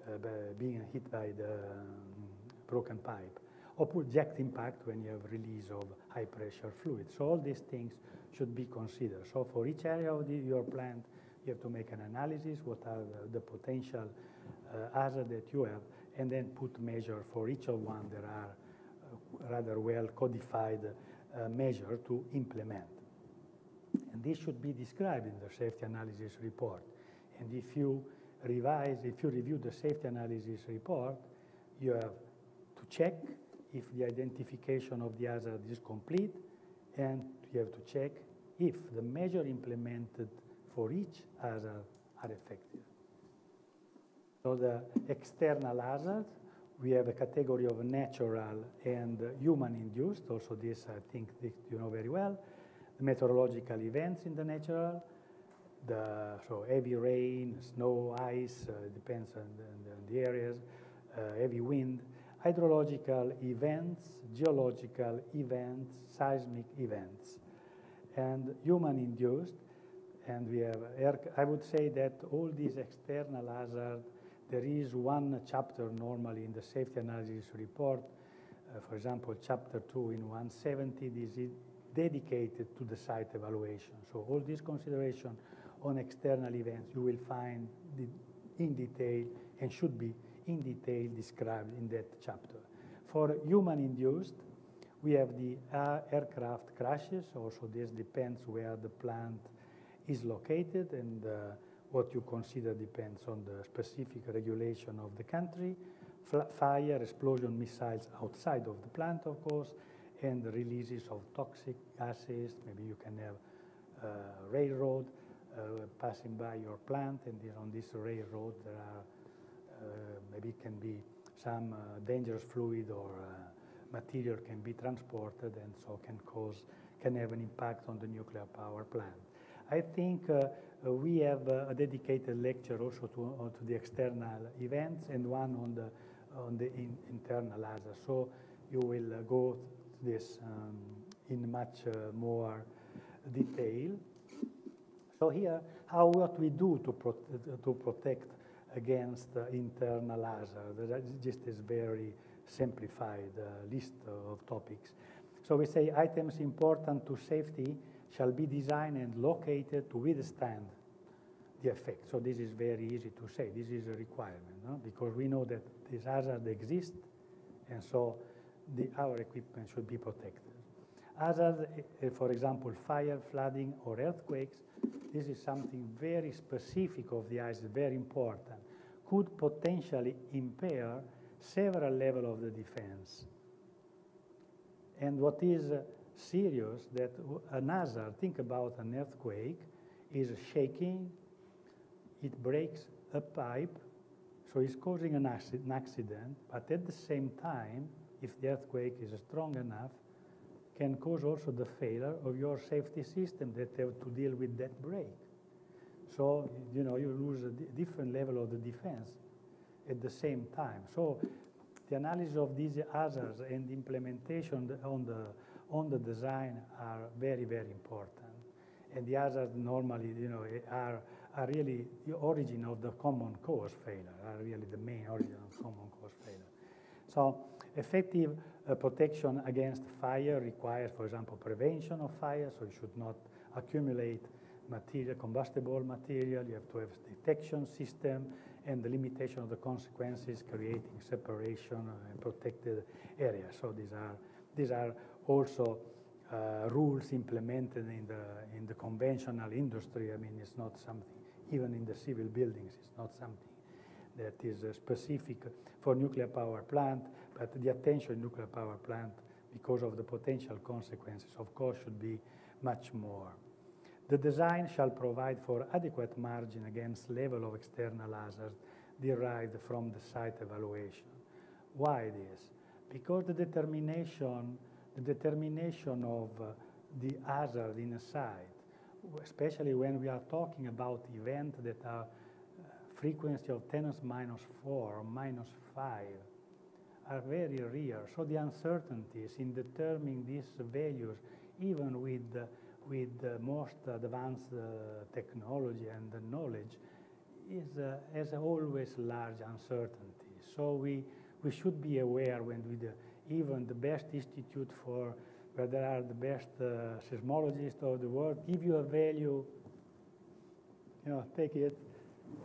uh, by, being hit by the um, broken pipe or project impact when you have release of high pressure fluid. So all these things should be considered. So for each area of the, your plant, You have to make an analysis, what are the, the potential uh, hazard that you have, and then put measure for each of one. There are uh, rather well codified uh, measure to implement. And this should be described in the safety analysis report. And if you revise, if you review the safety analysis report, you have to check if the identification of the hazard is complete, and you have to check if the measure implemented for each hazard are effective. So the external hazard, we have a category of natural and human-induced. Also this, I think, you know very well. The meteorological events in the natural, the, so heavy rain, snow, ice, uh, depends on the, on the areas, uh, heavy wind, hydrological events, geological events, seismic events, and human-induced. And we have, air, I would say that all these external hazards, there is one chapter normally in the safety analysis report, uh, for example, chapter 2 in 170, this is dedicated to the site evaluation. So all these considerations on external events you will find in detail and should be in detail described in that chapter. For human-induced, we have the uh, aircraft crashes. Also, this depends where the plant is located and uh, what you consider depends on the specific regulation of the country. fire, explosion, missiles outside of the plant, of course, and releases of toxic gases. Maybe you can have uh, railroad passing by your plant, and on this railroad there are uh, maybe can be some uh, dangerous fluid or uh, material can be transported and so can cause, can have an impact on the nuclear power plant. I think we have a dedicated lecture also to, to the external events and one on the, on the in, internal hazard. So you will go this um, in much uh, more detail. So here, how what we do to, to protect against uh, internal hazard. That just is very simplified uh, list of topics. So we say items important to safety shall be designed and located to withstand the effect. So this is very easy to say. This is a requirement, no? because we know that this hazard exists, and so the, our equipment should be protected. Hazards, uh, for example, fire, flooding, or earthquakes, this is something very specific of the ice, very important, could potentially impair several levels of the defense. And what is uh, serious that an hazard, think about an earthquake, is shaking, it breaks a pipe, so it's causing an accident, but at the same time, if the earthquake is strong enough, can cause also the failure of your safety system that have to deal with that break. So, you know, you lose a different level of the defense at the same time. So the analysis of these hazards and implementation on the, on the design are very, very important. And the hazards normally, you know, eh, are, are really the origin of the common cause failure, are really the main origin of common cause failure. So effective uh, protection against fire requires, for example, prevention of fire, so you should not accumulate material, combustible material, you have to have detection system, and the limitation of the consequences creating separation and protected areas. So these are, these are also uh, rules implemented in the, in the conventional industry. I mean, it's not something, even in the civil buildings, it's not something that is uh, specific for nuclear power plant, but the attention in nuclear power plant, because of the potential consequences, of course, should be much more. The design shall provide for adequate margin against level of external hazard derived from the site evaluation. Why this? Because the determination, the determination of uh, the hazard in a site, especially when we are talking about events that are uh, frequency of 10 minus 4 or minus 5, are very rare. So the uncertainties in determining these values, even with uh, with the most advanced uh, technology and the knowledge is, uh, has always large uncertainty. So we, we should be aware when we even the best institute for where there are the best uh, seismologists of the world give you a value you know, take it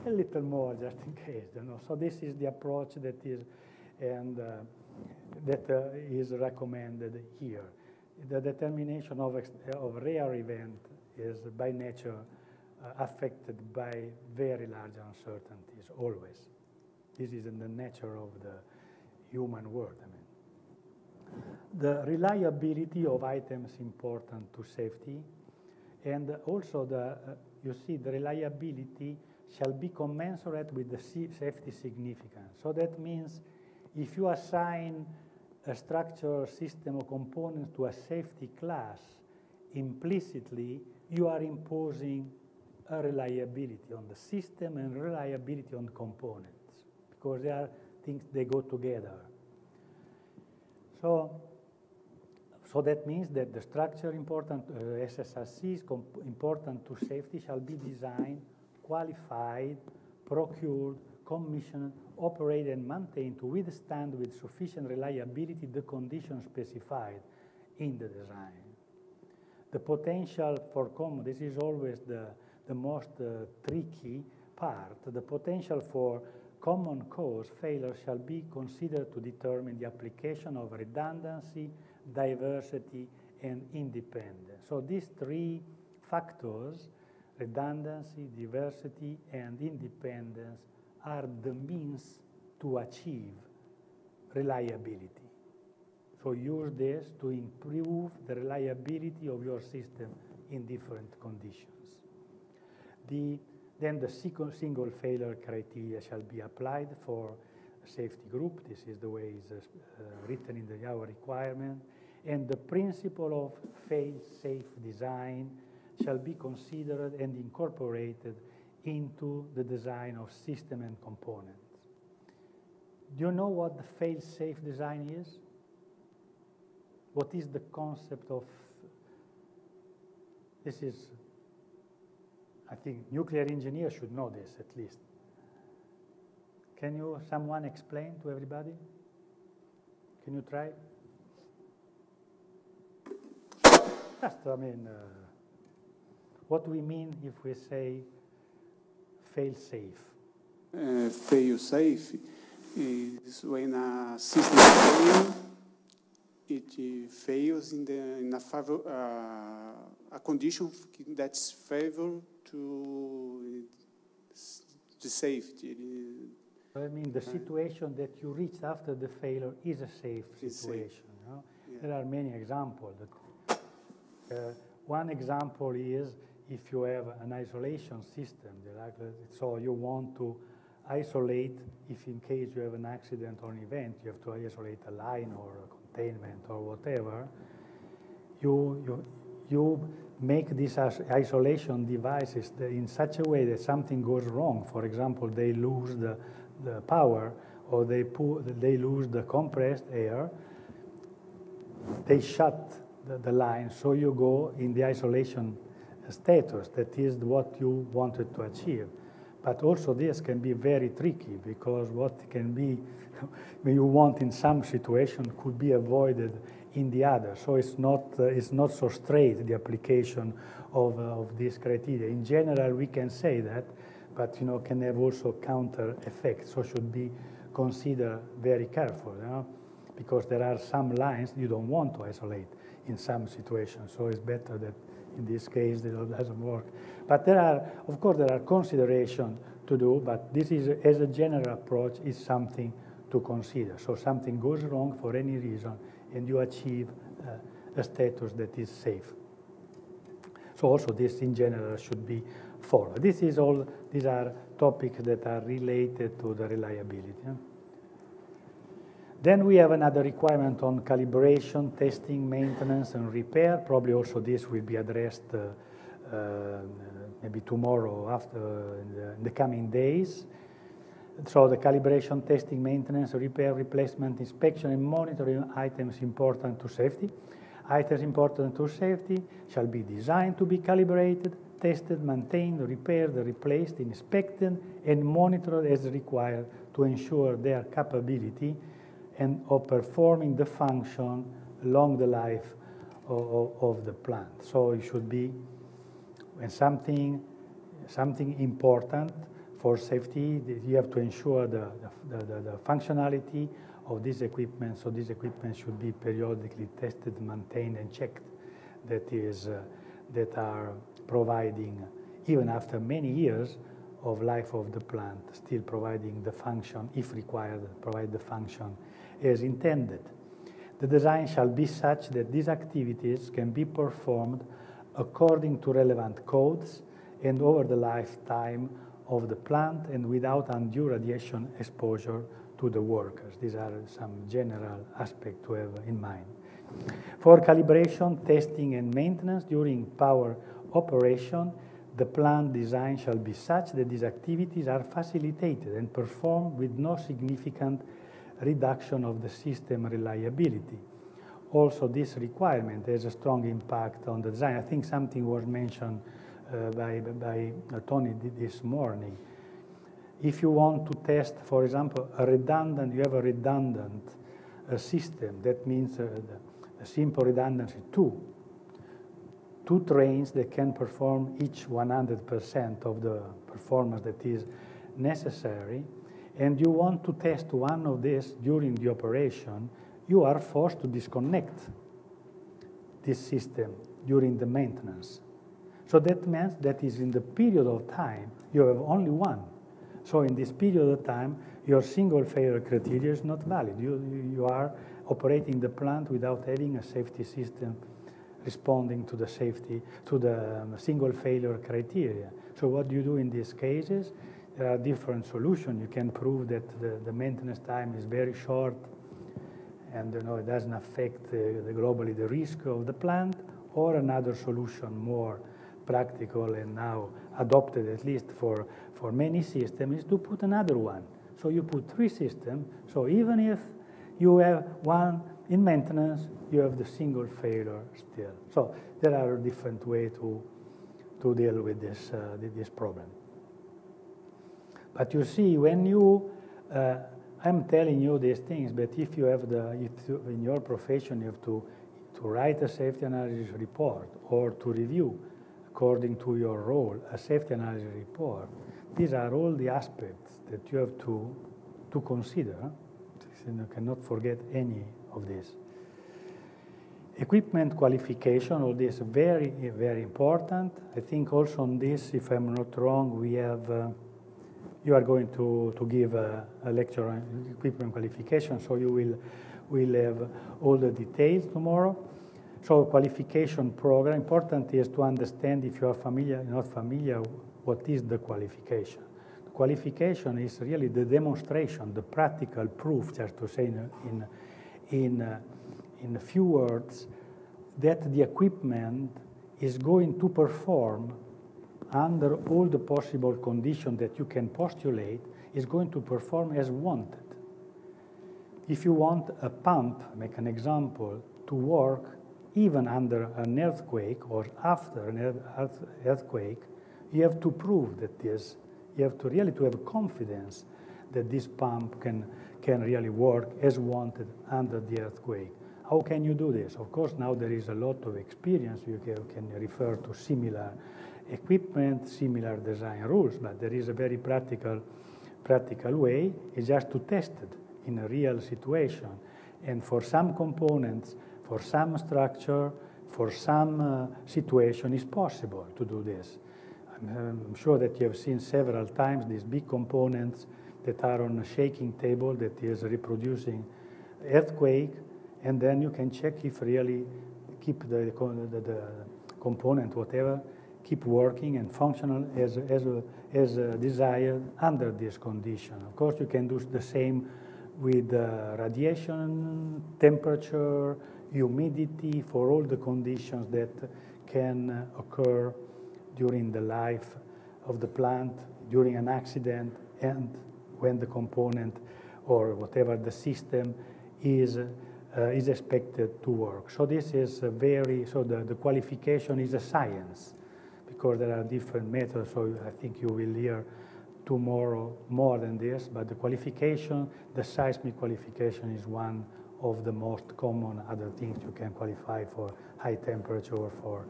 a little more just in case, you know. So this is the approach that is, and uh, that uh, is recommended here. The determination of, of rare event is by nature uh, affected by very large uncertainties, always. This is in the nature of the human world. I mean. The reliability of items important to safety, and also the, uh, you see, the reliability shall be commensurate with the safety significance. So that means if you assign a structure, system, or component to a safety class, implicitly you are imposing a reliability on the system and reliability on the components because they are things they go together. So, so that means that the structure important uh, SSRC is important to safety shall be designed, qualified, procured, commissioned, operated, and maintain to withstand with sufficient reliability the conditions specified in the design. The potential for common, this is always the, the most uh, tricky part, the potential for common cause failure shall be considered to determine the application of redundancy, diversity, and independence. So these three factors, redundancy, diversity, and independence, are the means to achieve reliability. So use this to improve the reliability of your system in different conditions. The, then the single failure criteria shall be applied for safety group. This is the way it's uh, written in the our requirement. And the principle of fail-safe design shall be considered and incorporated into the design of system and components. Do you know what the fail-safe design is? What is the concept of, this is, I think nuclear engineers should know this at least. Can you, someone explain to everybody? Can you try? Just, I mean, uh, what do we mean if we say fail safe? Uh, fail safe is when a system fails, it fails in, the, in a, favor, uh, a condition that's favorable to the safety. I mean, the situation that you reached after the failure is a safe situation. Safe. You know? yeah. There are many examples. Uh, one example is if you have an isolation system, uh, so you want to isolate, if in case you have an accident or an event, you have to isolate a line or a containment or whatever, you, you, you make these isolation devices in such a way that something goes wrong. For example, they lose the, the power or they, put, they lose the compressed air, they shut the, the line, so you go in the isolation status. That is what you wanted to achieve. But also this can be very tricky because what can be you want in some situation could be avoided in the other. So it's not, uh, it's not so straight, the application of, uh, of this criteria. In general, we can say that, but you know, can have also counter effects. So should be considered very careful, you know, because there are some lines you don't want to isolate in some situations. So it's better that in this case it doesn't work. But there are, of course, there are considerations to do, but this is, as a general approach, is something to consider. So something goes wrong for any reason, and you achieve uh, a status that is safe. So also this in general should be followed. This is all, these are topics that are related to the reliability. Then we have another requirement on calibration, testing, maintenance, and repair. Probably also this will be addressed uh, uh, maybe tomorrow after in the, in the, coming days. So the calibration, testing, maintenance, repair, replacement, inspection, and monitoring items important to safety. Items important to safety shall be designed to be calibrated, tested, maintained, repaired, replaced, inspected, and monitored as required to ensure their capability and of performing the function along the life of, of, the plant. So it should be something something important for safety. You have to ensure the, the, the, the functionality of this equipment. So this equipment should be periodically tested, maintained, and checked. That is, uh, that are providing, even after many years of life of the plant, still providing the function, if required, provide the function as intended. The design shall be such that these activities can be performed according to relevant codes and over the lifetime of the plant and without undue radiation exposure to the workers. These are some general aspects to have in mind. For calibration, testing, and maintenance during power operation, the plant design shall be such that these activities are facilitated and performed with no significant reduction of the system reliability. Also, this requirement has a strong impact on the design. I think something was mentioned uh, by, by uh, Tony this morning. If you want to test, for example, a redundant, you have a redundant uh, system, that means uh, a simple redundancy, two, two trains that can perform each 100% of the performance that is necessary, and you want to test one of these during the operation, you are forced to disconnect this system during the maintenance. So that means that is in the period of time, you have only one. So in this period of time, your single failure criteria is not valid. You, you are operating the plant without having a safety system responding to the safety, to the um, single failure criteria. So what do you do in these cases? There are different solutions. You can prove that the, the maintenance time is very short and you know, it doesn't affect uh, the globally the risk of the plant, or another solution more practical and now adopted at least for, for many systems is to put another one. So you put three systems, so even if you have one in maintenance, you have the single failure still. So there are different ways to, to deal with this, uh, this problem. But you see, when you, uh, I'm telling you these things, but if you have the, if you, in your profession, you have to, to write a safety analysis report or to review, according to your role, a safety analysis report. These are all the aspects that you have to, to consider. You cannot forget any of this. Equipment qualification, all this very, very important. I think also on this, if I'm not wrong, we have, uh, you are going to, to give a, a, lecture on equipment qualification, so you will, will have all the details tomorrow. So qualification program, important is to understand if you are familiar, not familiar, what is the qualification. The qualification is really the demonstration, the practical proof, just to say in, in in, uh, in a few words that the equipment is going to perform under all the possible conditions that you can postulate is going to perform as wanted. If you want a pump, make an example, to work even under an earthquake or after an earthquake, you have to prove that this, you have to really to have confidence that this pump can can really work as wanted under the earthquake. How can you do this? Of course, now there is a lot of experience. You can, refer to similar equipment, similar design rules, but there is a very practical, practical way. It's just to test it in a real situation. And for some components, for some structure, for some uh, situation, it's possible to do this. I'm, I'm sure that you have seen several times these big components that are on a shaking table that is reproducing earthquake, and then you can check if really keep the, the, the component, whatever, keep working and functional as, as, as desired under this condition. Of course, you can do the same with uh, radiation, temperature, humidity, for all the conditions that can occur during the life of the plant, during an accident, and when the component or whatever the system is, uh, is expected to work. So this is very, so the, the qualification is a science because there are different methods, so I think you will hear tomorrow more than this, but the qualification, the seismic qualification is one of the most common other things you can qualify for high temperature, for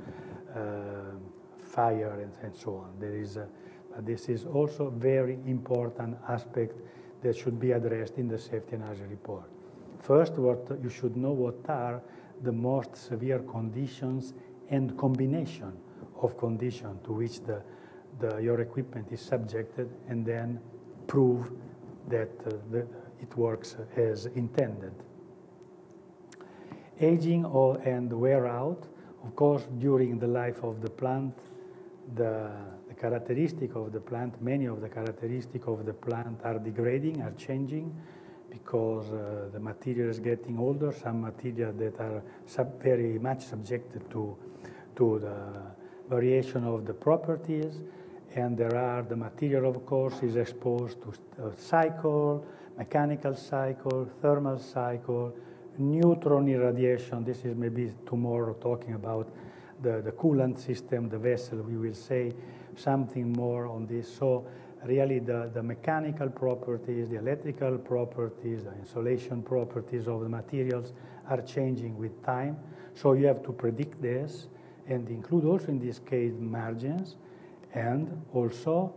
uh, fire and, and so on. There is a, but this is also very important aspect that should be addressed in the safety hazard report. First, what you should know what are the most severe conditions and combination of condition to which the, the, your equipment is subjected, and then prove that uh, it works as intended. Aging or, and wear out, of course, during the life of the plant, the, the characteristic of the plant, many of the characteristic of the plant are degrading, are changing, because uh, the material is getting older, some material that are very much subjected to, to the variation of the properties, and there are, the material of course is exposed to uh, cycle, mechanical cycle, thermal cycle, neutron irradiation, this is maybe tomorrow talking about the, the coolant system, the vessel, we will say something more on this. So really the, the mechanical properties, the electrical properties, the insulation properties of the materials are changing with time. So you have to predict this and include also in this case margins and also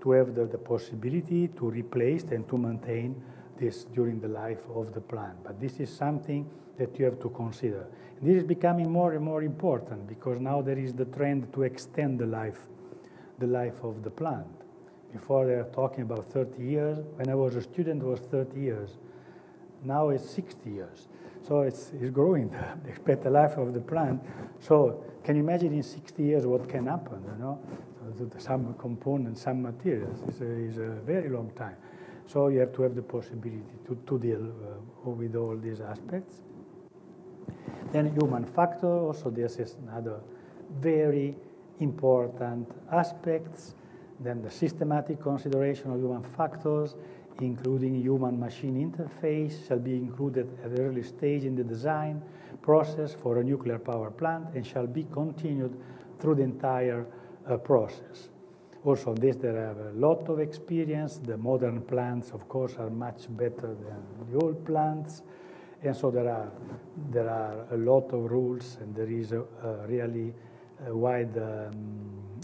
to have the, the possibility to replace and to maintain this during the life of the plant. But this is something that you have to consider. And this is becoming more and more important because now there is the trend to extend the life, the life of the plant. Before they are talking about 30 years. When I was a student, it was 30 years. Now it's 60 years. So it's, it's growing, the expected life of the plant. So can you imagine in 60 years what can happen, you know? Some components, some materials, it's a, it's a very long time. So you have to have the possibility to, to deal uh, with all these aspects. Then human factor, also this is another very important aspects then the systematic consideration of human factors, including human-machine interface, shall be included at early stage in the design process for a nuclear power plant and shall be continued through the entire uh, process. Also, this there are a lot of experience. The modern plants, of course, are much better than the old plants. And so there are, there are a lot of rules and there is a, a really a wide um,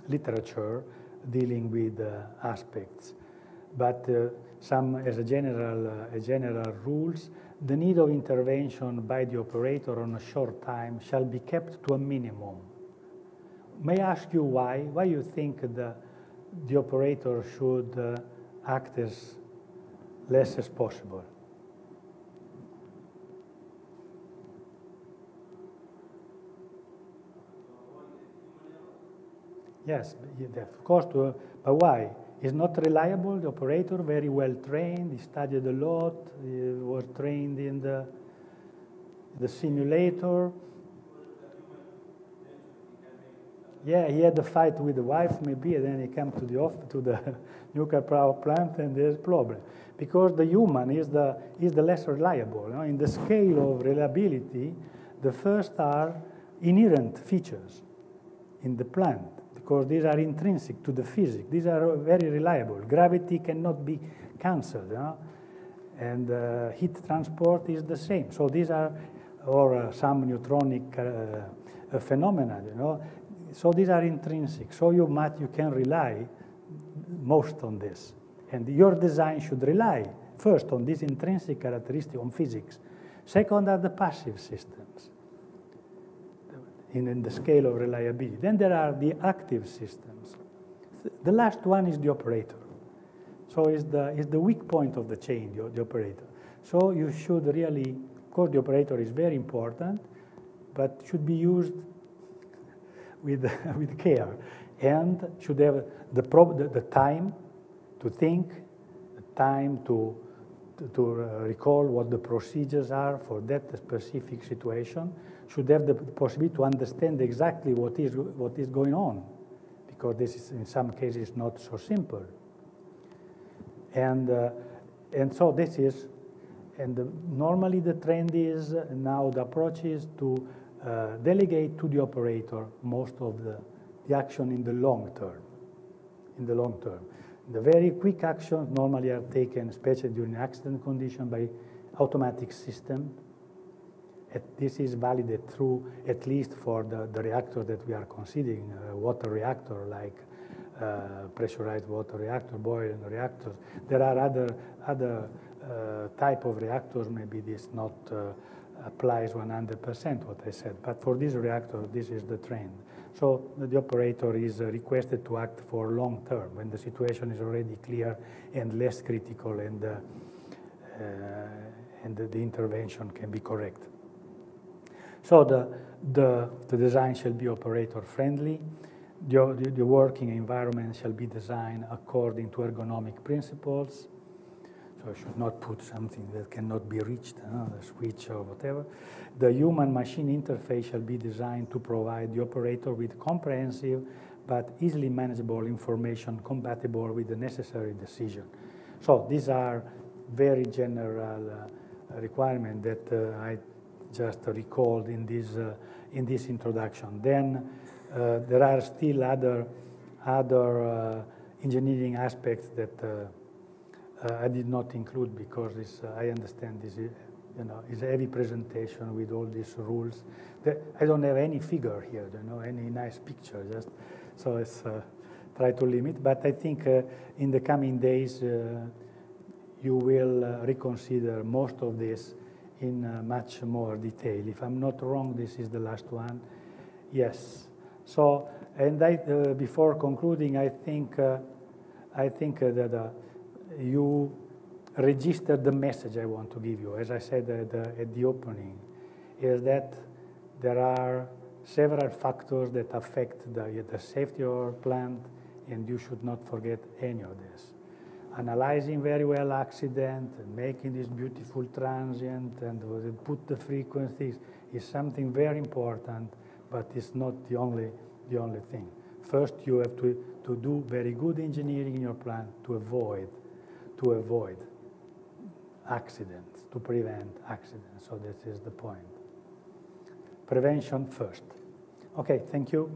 literature dealing with uh, aspects. But uh, some, as a general, uh, a general rules, the need of intervention by the operator on a short time shall be kept to a minimum. May I ask you why? Why you think the, the operator should uh, act as less as possible? Yes, of course, to, but why? He's not reliable, the operator, very well trained, he studied a lot, he was trained in the, the simulator. Yeah, he had a fight with the wife, maybe, and then he came to the off, to the nuclear power plant, and there's a problem because the human is the is the less reliable. You know? In the scale of reliability, the first are inherent features in the plant because these are intrinsic to the physics. These are very reliable. Gravity cannot be cancelled, you know? and uh, heat transport is the same. So these are, or uh, some neutronic uh, phenomena, you know. So these are intrinsic. So you might, you can rely most on this, and your design should rely first on this intrinsic characteristic on physics. Second are the passive systems in, in the scale of reliability. Then there are the active systems. The last one is the operator. So it's the, it's the weak point of the chain, the, the operator. So you should really, of course the operator is very important, but should be used with, with care and should have the, the, the time to think, the time to, to, to uh, recall what the procedures are for that specific situation, should have the possibility to understand exactly what is, what is going on, because this is in some cases not so simple. And, uh, and so this is, and the, normally the trend is now the approach is to uh, delegate to the operator most of the, the action in the long term, in the long term. The very quick actions normally are taken, especially during accident condition, by automatic system this is valid through at least for the, the reactor that we are considering, uh, water reactor like uh, pressurized water reactor, boiling reactors. There are other other uh, type of reactors. Maybe this not uh, applies 100% what I said, but for this reactor, this is the trend. So the operator is uh, requested to act for long term when the situation is already clear and less critical and, and the, intervention can be correct. So the, the, the design shall be operator friendly. The, the, the working environment shall be designed according to ergonomic principles. So I should not put something that cannot be reached, uh, a switch or whatever. The human-machine interface shall be designed to provide the operator with comprehensive but easily manageable information compatible with the necessary decision. So these are very general uh, requirements that uh, I just recalled in this, uh, in this introduction. Then uh, there are still other, other uh, engineering aspects that uh, I did not include because this, uh, I understand this is, you know, is a heavy presentation with all these rules. I don't have any figure here, you know, any nice picture, just so it's uh, try to limit. But I think uh, in the coming days uh, you will uh, reconsider most of this in uh, much more detail. If I'm not wrong, this is the last one. Yes. So, and I, uh, before concluding, I think uh, I think that you register the message I want to give you, as I said at the, at the opening, is that there are several factors that affect the, the safety of our plant, and you should not forget any of this. Analyzing very well accident, and making this beautiful transient, and put the frequencies is something very important, but it's not the only, the only thing. First, you have to, to do very good engineering in your plant to avoid to avoid accidents, to prevent accidents. So this is the point. Prevention first. Okay, thank you.